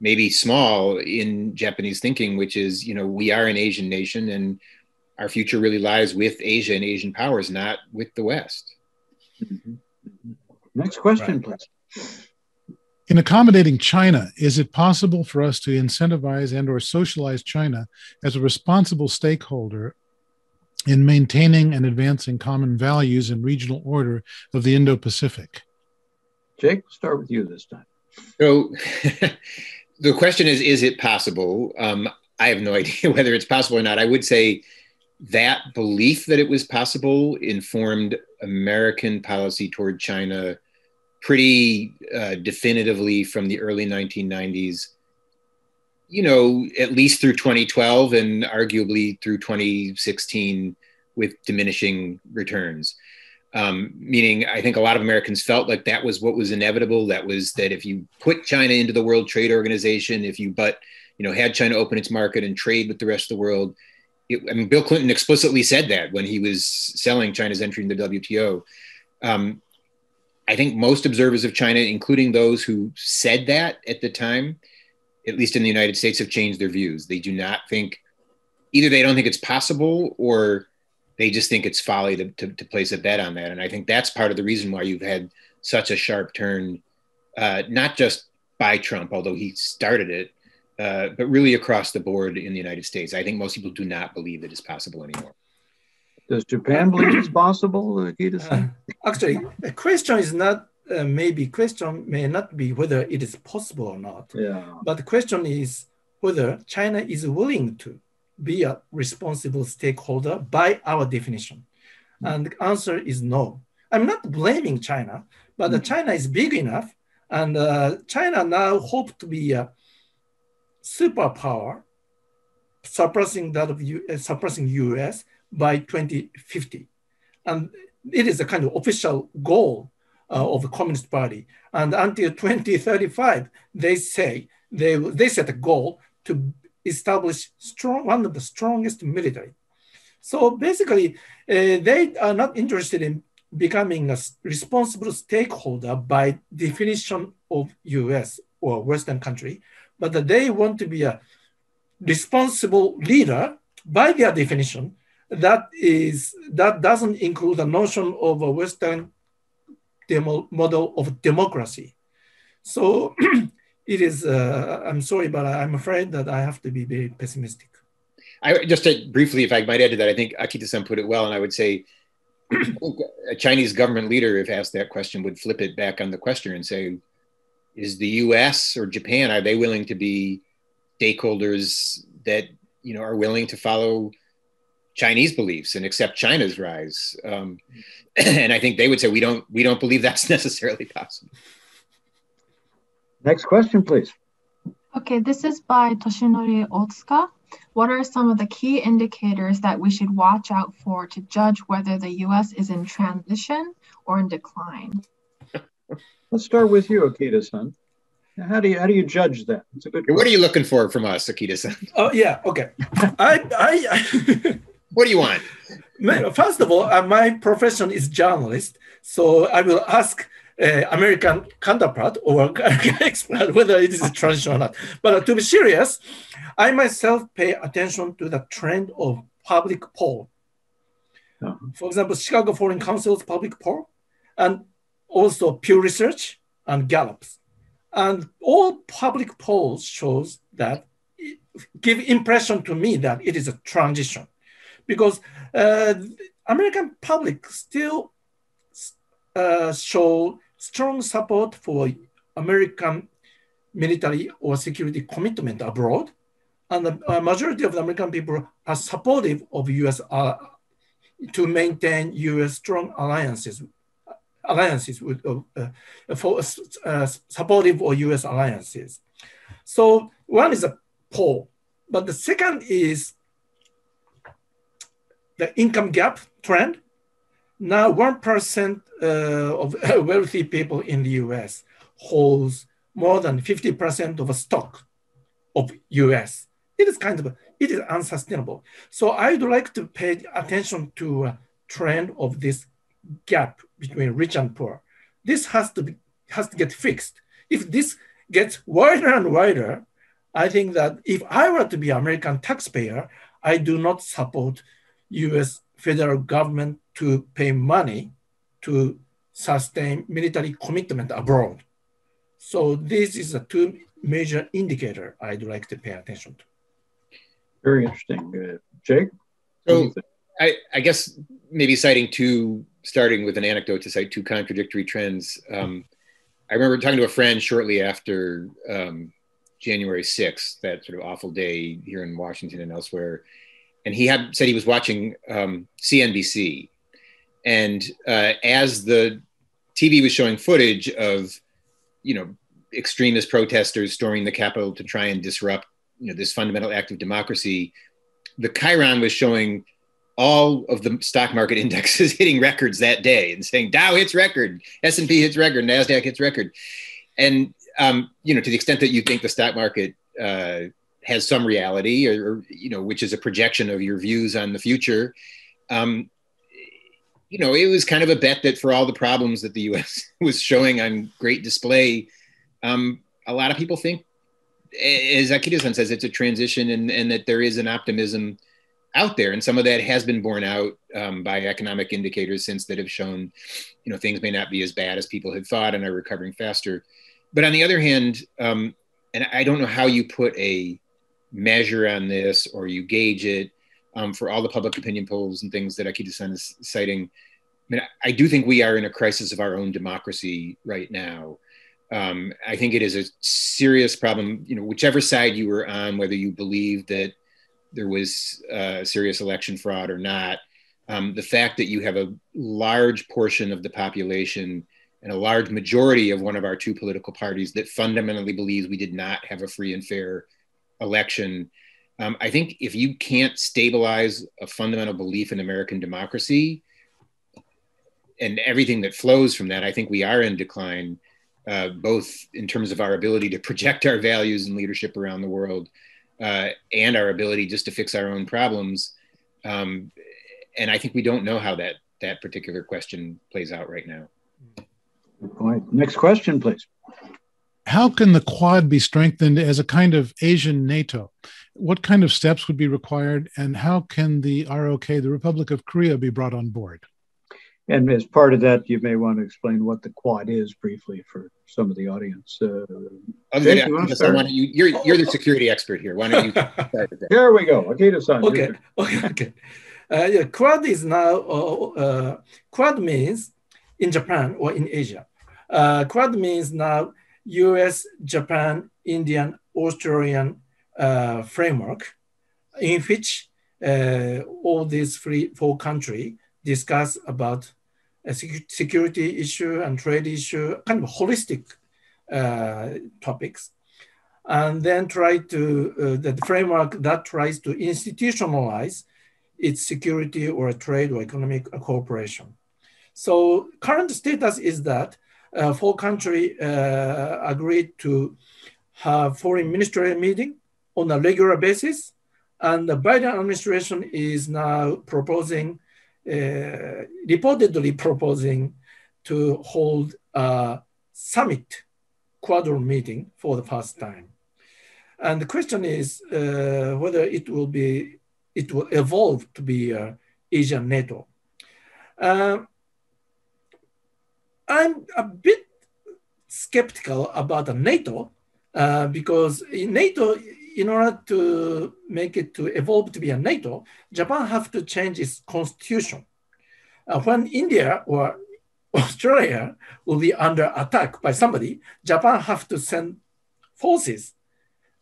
maybe small in Japanese thinking, which is, you know, we are an Asian nation and our future really lies with Asia and Asian powers, not with the West. Mm-hmm. Next question, right. please. In accommodating China, is it possible for us to incentivize and or socialize China as a responsible stakeholder in maintaining and advancing common values and regional order of the Indo-Pacific? Jake, we'll start with you this time. So the question is is it possible? Um, i have no idea whether it's possible or not. I would say that belief that it was possible informed american policy toward china pretty uh, definitively from the early 1990s you know at least through 2012 and arguably through 2016 with diminishing returns um, meaning I think a lot of Americans felt like that was what was inevitable. That was that if you put China into the World Trade Organization, if you but you know had China open its market and trade with the rest of the world, it, I mean Bill Clinton explicitly said that when he was selling China's entry in the WTO. Um, I think most observers of China, including those who said that at the time, at least in the United States, have changed their views. They do not think either they don't think it's possible or they just think it's folly to, to, to, place a bet on that. And I think that's part of the reason why you've had such a sharp turn, uh, not just by Trump, although he started it, uh, but really across the board in the United States. I think most people do not believe that it's possible anymore. Does Japan believe it's possible, uh, actually, the question is not uh, maybe question may not be whether it is possible or not. Yeah. But the question is whether China is willing to be a responsible stakeholder by our definition? Mm. And the answer is no. I'm not blaming China, but mm. China is big enough, and uh, China now hope to be a superpower, surpassing that of U- uh, surpassing US by 2050, and it is a kind of official goal uh, of the Communist Party. And until 2035, they say they they set a goal to establish strong, one of the strongest military. So basically, uh, they are not interested in becoming a responsible stakeholder by definition of US or Western country, but they want to be a responsible leader by their definition that is that doesn't include the notion of a Western demo, model of democracy. So it is, uh, I'm sorry, but I'm afraid that I have to be very pessimistic. I just to, briefly, if I might add to that, I think Akita-san put it well, and I would say a Chinese government leader, if asked that question, would flip it back on the questioner and say, "Is the U.S. or Japan are they willing to be stakeholders that you know are willing to follow Chinese beliefs and accept China's rise?" Um, and I think they would say, "We don't we don't believe that's necessarily possible." Next question, please. Okay, this is by Toshinori Otsuka. What are some of the key indicators that we should watch out for to judge whether the US is in transition or in decline? Let's start with you, Akita-san. How do you how do you judge that? It's a good. What are you looking for from us, Akita-san? Oh yeah, okay. I I what do you want? First of all, uh, my profession is journalist, so I will ask uh, American counterpart or expert whether it is a transition or not. But to be serious, I myself pay attention to the trend of public poll. For example, Chicago Foreign Council's public poll, and also Pew Research and Gallup's. And all public polls shows that give impression to me that it is a transition because uh, American public still uh, show strong support for American military or security commitment abroad. And the majority of the American people are supportive of US uh, to maintain US strong alliances alliances with uh, for uh, supportive of US alliances. So one is a poll, but the second is the income gap trend. Now, 1% uh, of wealthy people in the US holds more than 50% of a stock of US. It is kind of, it is unsustainable. So I'd like to pay attention to a trend of this gap between rich and poor. This has to be, has to get fixed. If this gets wider and wider, I think that if I were to be an American taxpayer, I do not support US federal government to pay money to sustain military commitment abroad. So this is a two major indicator I'd like to pay attention to. Very interesting. Uh, Jake? So I, I, guess maybe citing two, starting with an anecdote to cite two contradictory trends. Um, I remember talking to a friend shortly after um, January 6th, that sort of awful day here in Washington and elsewhere. And he had said he was watching um, CNBC. And uh, as the TV was showing footage of, you know, extremist protesters storming the Capitol to try and disrupt, you know, this fundamental act of democracy, the Chyron was showing all of the stock market indexes hitting records that day and saying Dow hits record, S&P hits record, NASDAQ hits record. And um, you know, to the extent that you think the stock market uh, has some reality, or, you know, which is a projection of your views on the future, um, you know, it was kind of a bet that for all the problems that the U.S. was showing on great display, um, a lot of people think, as Akita-san says, it's a transition, and, and that there is an optimism out there, and some of that has been borne out um, by economic indicators since that have shown, you know, things may not be as bad as people had thought and are recovering faster but on the other hand, um, and I don't know how you put a measure on this or you gauge it um, for all the public opinion polls and things that Akita-san is citing. I mean, I do think we are in a crisis of our own democracy right now. Um, I think it is a serious problem. You know, whichever side you were on, whether you believe that there was uh, serious election fraud or not, um, the fact that you have a large portion of the population and a large majority of one of our two political parties that fundamentally believes we did not have a free and fair election. Um, I think if you can't stabilize a fundamental belief in American democracy and everything that flows from that, I think we are in decline, uh, both in terms of our ability to project our values and leadership around the world uh, and our ability just to fix our own problems. Um, and I think we don't know how that that particular question plays out right now. Good point. Next question, please. How can the Quad be strengthened as a kind of Asian NATO? What kind of steps would be required, and how can the ROK, the Republic of Korea, be brought on board? And as part of that, you may want to explain what the Quad is briefly for some of the audience. Uh, Jake, you you, you're, you're the security expert here. Why don't you start with that? Here we go. Akita-san. Okay. Okay. okay. Uh, yeah, Quad is now, uh, uh, Quad means in Japan or in Asia. Uh, Quad means now US, Japan, Indian, Australian uh, framework in which uh, all these three, four countries discuss about a security issue and trade issue, kind of holistic uh, topics. And then try to, uh, the framework that tries to institutionalize its security or trade or economic cooperation. So current status is that uh, four countries uh, agreed to have foreign ministerial meeting on a regular basis And the Biden administration is now proposing, uh, reportedly proposing to hold a summit quadro meeting for the first time. And the question is uh, whether it will be, it will evolve to be uh, Asian NATO. I'm a bit skeptical about NATO uh, because in NATO, in order to make it to evolve to be a NATO, Japan have to change its constitution. Uh, when India or Australia will be under attack by somebody, Japan have to send forces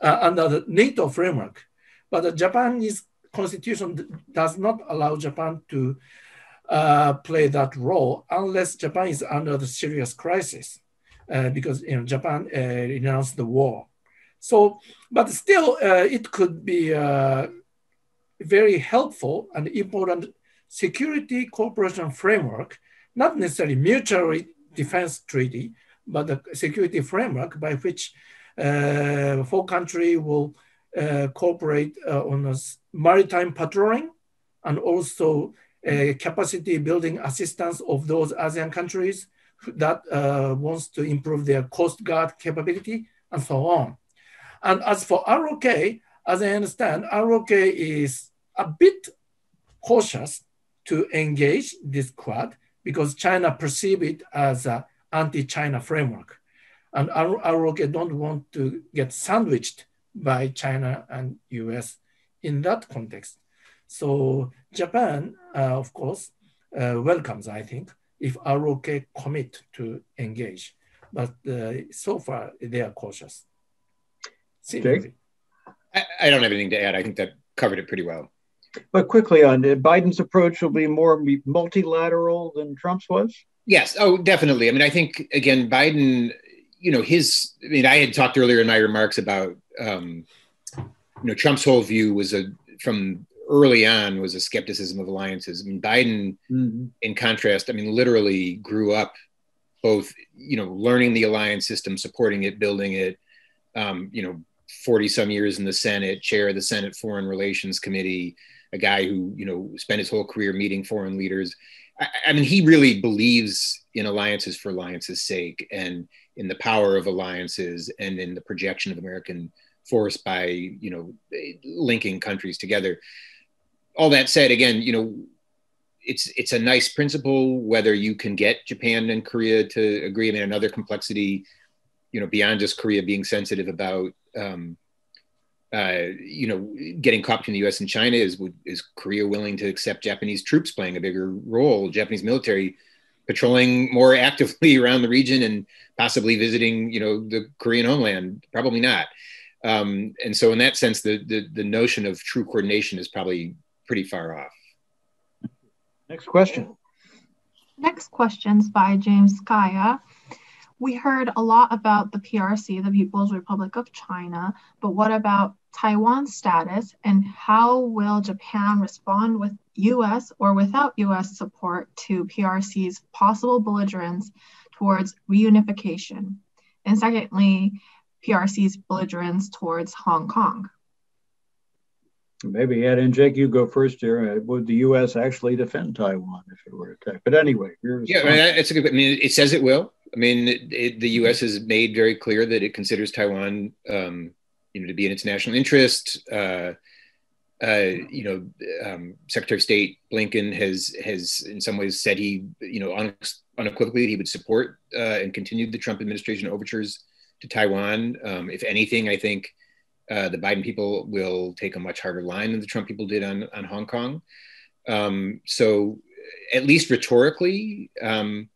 uh, under the NATO framework. But the Japanese constitution does not allow Japan to uh, play that role unless Japan is under the serious crisis, uh, because you know Japan uh, renounced the war. So, but still, uh, it could be uh, very helpful and important security cooperation framework, not necessarily mutual defense treaty, but the security framework by which uh, four countries will cooperate on maritime patrolling and also capacity building assistance of those ASEAN countries that uh, wants to improve their Coast Guard capability and so on. And as for ROK, as I understand, ROK is a bit cautious to engage this Quad because China perceive it as an anti-China framework. And ROK don't want to get sandwiched by China and US in that context. So Japan, uh, of course, uh, welcomes, I think, if ROK commit to engage. But uh, so far, they are cautious. Jake? I, I, don't have anything to add. I think that covered it pretty well. But quickly on uh, Biden's approach will be more multilateral than Trump's was? Yes. Oh, definitely. I mean, I think, again, Biden, you know, his, I mean, I had talked earlier in my remarks about, um, you know, Trump's whole view was a, from early on was a skepticism of alliances. I mean, Biden, mm-hmm. in contrast, I mean, literally grew up both, you know, learning the alliance system, supporting it, building it, um, you know, 40 some years in the Senate, chair of the Senate Foreign Relations Committee, a guy who, you know, spent his whole career meeting foreign leaders. I, I mean, he really believes in alliances for alliances' sake and in the power of alliances and in the projection of American force by, you know, linking countries together all that said, again, you know, it's it's a nice principle whether you can get Japan and Korea to agree. I mean, another complexity, you know, beyond just Korea being sensitive about, um, uh, you know, getting caught between the U.S. and China is would is Korea willing to accept Japanese troops playing a bigger role, Japanese military patrolling more actively around the region and possibly visiting, you know, the Korean homeland? Probably not. Um, and so, in that sense, the, the the notion of true coordination is probably pretty far off. Next question. Next question's by James Kaya. We heard a lot about the PRC, the People's Republic of China, but what about Taiwan's status and how will Japan respond with US or without US support to PRC's possible belligerence towards reunification? And secondly, PRC's belligerence towards Hong Kong. Maybe Ed and Jake, you go first here. Uh, would the U.S. actually defend Taiwan if it were attacked? But anyway, yeah, I mean, it's a good. I mean, it says it will. I mean, it, it, the U.S. has made very clear that it considers Taiwan, um, you know, to be in its national interest. Uh, uh, you know, um, Secretary of State Blinken has has in some ways said he, you know, unequivocally he would support uh, and continue the Trump administration overtures to Taiwan. Um, if anything, I think uh, the Biden people will take a much harder line than the Trump people did on, on Hong Kong. Um, so, at least rhetorically, um,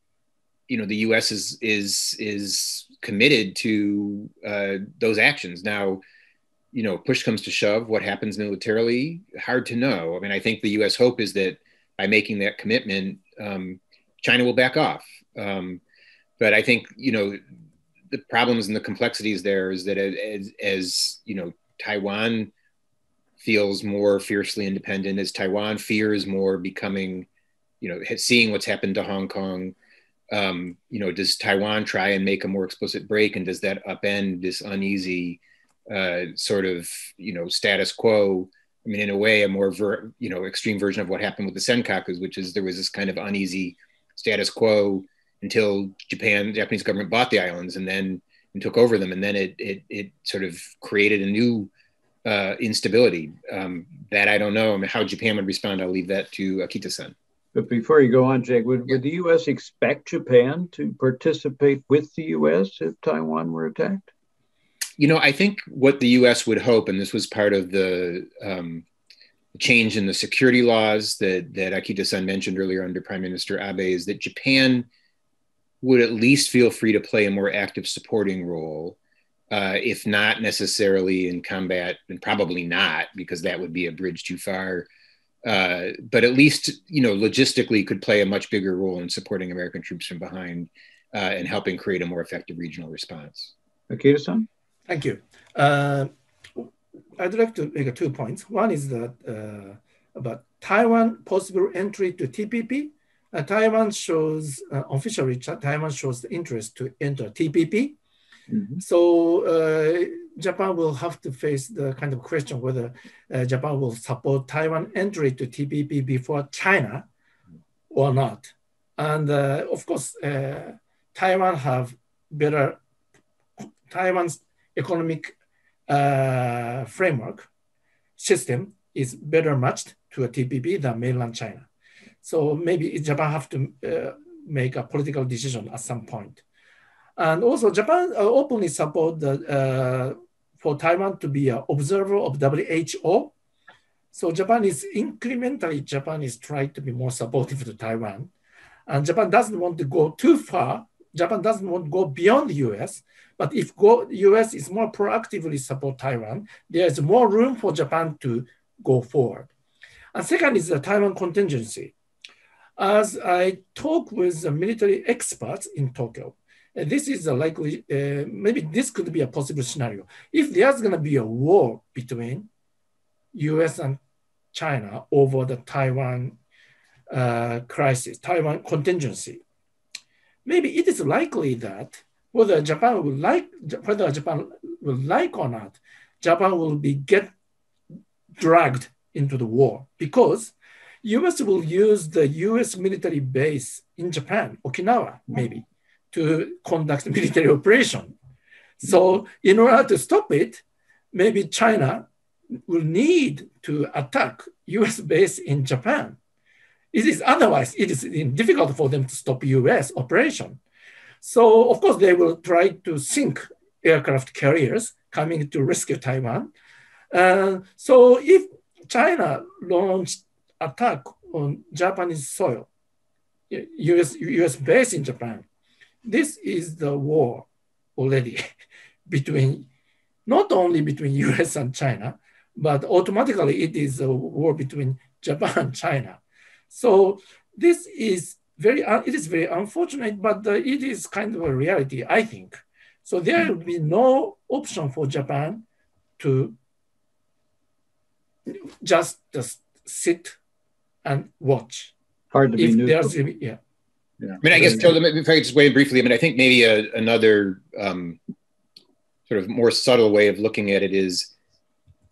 you know, the U.S. is is is committed to uh, those actions. Now, you know, push comes to shove, what happens militarily, hard to know. I mean, I think the U.S. hope is that by making that commitment, um, China will back off. Um, but I think you know the problems and the complexities there is that as, as you know taiwan feels more fiercely independent as taiwan fears more becoming you know seeing what's happened to hong kong um, you know does taiwan try and make a more explicit break and does that upend this uneasy uh, sort of you know status quo? I mean, in a way, a more ver, you know extreme version of what happened with the Senkakus, which is there was this kind of uneasy status quo until Japan, Japanese government bought the islands and then and took over them, and then it it it sort of created a new uh, instability. Um, that I don't know I mean, how Japan would respond. I'll leave that to Akita-san. But before you go on, Jake, would, yeah. would the U.S. expect Japan to participate with the U.S. if Taiwan were attacked? You know, I think what the U.S. would hope, and this was part of the um, change in the security laws that that Akita-san mentioned earlier under Prime Minister Abe, is that Japan would at least feel free to play a more active supporting role, uh, if not necessarily in combat, and probably not because that would be a bridge too far uh, but at least you know logistically could play a much bigger role in supporting American troops from behind uh, and helping create a more effective regional response. Akita-san? Thank you. Uh, I'd like to make two points. One is that uh, about Taiwan possible entry to TPP. Uh, Taiwan shows uh, officially Taiwan shows the interest to enter TPP. Mm-hmm. So uh, Japan will have to face the kind of question whether uh, Japan will support Taiwan entry to TPP before China or not. And uh, of course, uh, Taiwan have better, Taiwan's economic uh, framework system is better matched to a TPP than mainland China. So maybe Japan have to uh, make a political decision at some point. And also Japan uh, openly support the, uh, for Taiwan to be an observer of WHO. So Japan is incrementally, Japan is trying to be more supportive to Taiwan. And Japan doesn't want to go too far. Japan doesn't want to go beyond the US. But if go, US is more proactively support Taiwan, there is more room for Japan to go forward. And second is the Taiwan contingency. As I talk with the military experts in Tokyo, this is a likely, uh, maybe this could be a possible scenario. If there's going to be a war between US and China over the Taiwan uh, crisis, Taiwan contingency, maybe it is likely that whether Japan will like, whether Japan will like or not, Japan will be get dragged into the war because US will use the US military base in Japan, Okinawa, maybe, to conduct military operation. So in order to stop it, maybe China will need to attack US base in Japan. It is otherwise, it is difficult for them to stop US operation. So of course they will try to sink aircraft carriers coming to rescue Taiwan. Uh, so if China launched attack on Japanese soil, US, US base in Japan, this is the war already between not only between US and China, but automatically it is a war between Japan and China. So this is very, it is very unfortunate, but it is kind of a reality, I think. So there will be no option for Japan to just, just sit and watch. Hard to be neutral. Yeah. Yeah. I mean, I guess tell them if I could just weigh briefly. I mean, I think maybe a, another um, sort of more subtle way of looking at it is,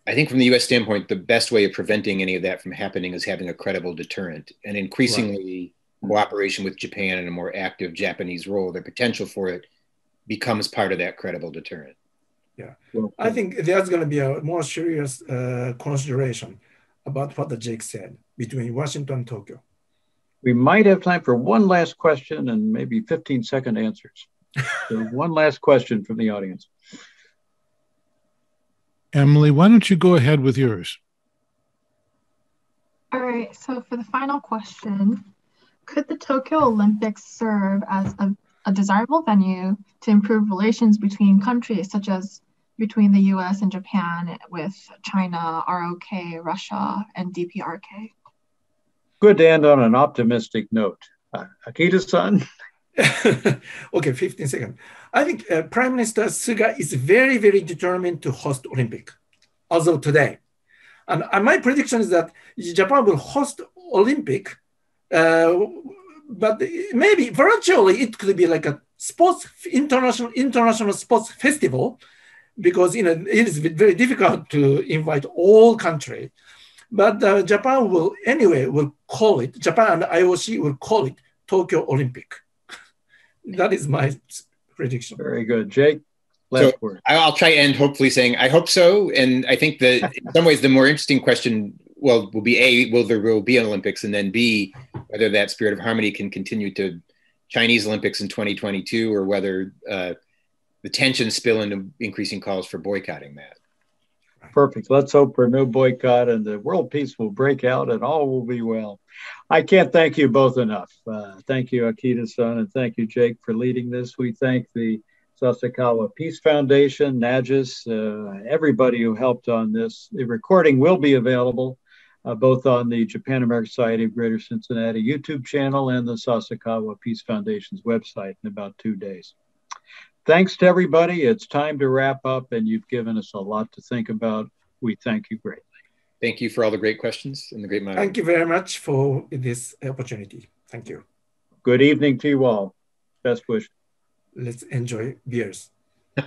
I think from the U.S. standpoint, the best way of preventing any of that from happening is having a credible deterrent, and increasingly right. cooperation with Japan and a more active Japanese role. The potential for it becomes part of that credible deterrent. Yeah, well, I think there's going to be a more serious uh, consideration about what the Jake said between Washington and Tokyo. We might have time for one last question and maybe 15 second answers. so one last question from the audience. Emily, why don't you go ahead with yours? All right, so for the final question, could the Tokyo Olympics serve as a, a desirable venue to improve relations between countries such as between the US and Japan with China, ROK, Russia, and DPRK? Good to end on an optimistic note. Uh, Akita-san? okay, 15 seconds. I think uh, Prime Minister Suga is very, very determined to host Olympic as of today. And, and my prediction is that Japan will host Olympic, uh, but maybe virtually it could be like a sports international international sports festival, because you know it is very difficult to invite all countries. but uh, Japan will anyway will call it Japan and IOC will call it Tokyo Olympic. that is my prediction. Very good, Jake. Last so word. I'll try and hopefully saying I hope so, and I think that in some ways the more interesting question well will be a will there will be an Olympics, and then b whether that spirit of harmony can continue to Chinese Olympics in 2022, or whether uh, the tensions spill into increasing calls for boycotting that. Perfect. Let's hope for no boycott and the world peace will break out and all will be well. I can't thank you both enough. Uh, thank you, Akita-san, and thank you, Jake, for leading this. We thank the Sasakawa Peace Foundation, NAJAS, uh, everybody who helped on this. The recording will be available uh, both on the Japan American Society of Greater Cincinnati YouTube channel and the Sasakawa Peace Foundation's website in about two days. Thanks to everybody. It's time to wrap up, and you've given us a lot to think about. We thank you greatly. Thank you for all the great questions and the great mind. Thank you very much for this opportunity. Thank you. Good evening to you all. Best wishes. Let's enjoy beers.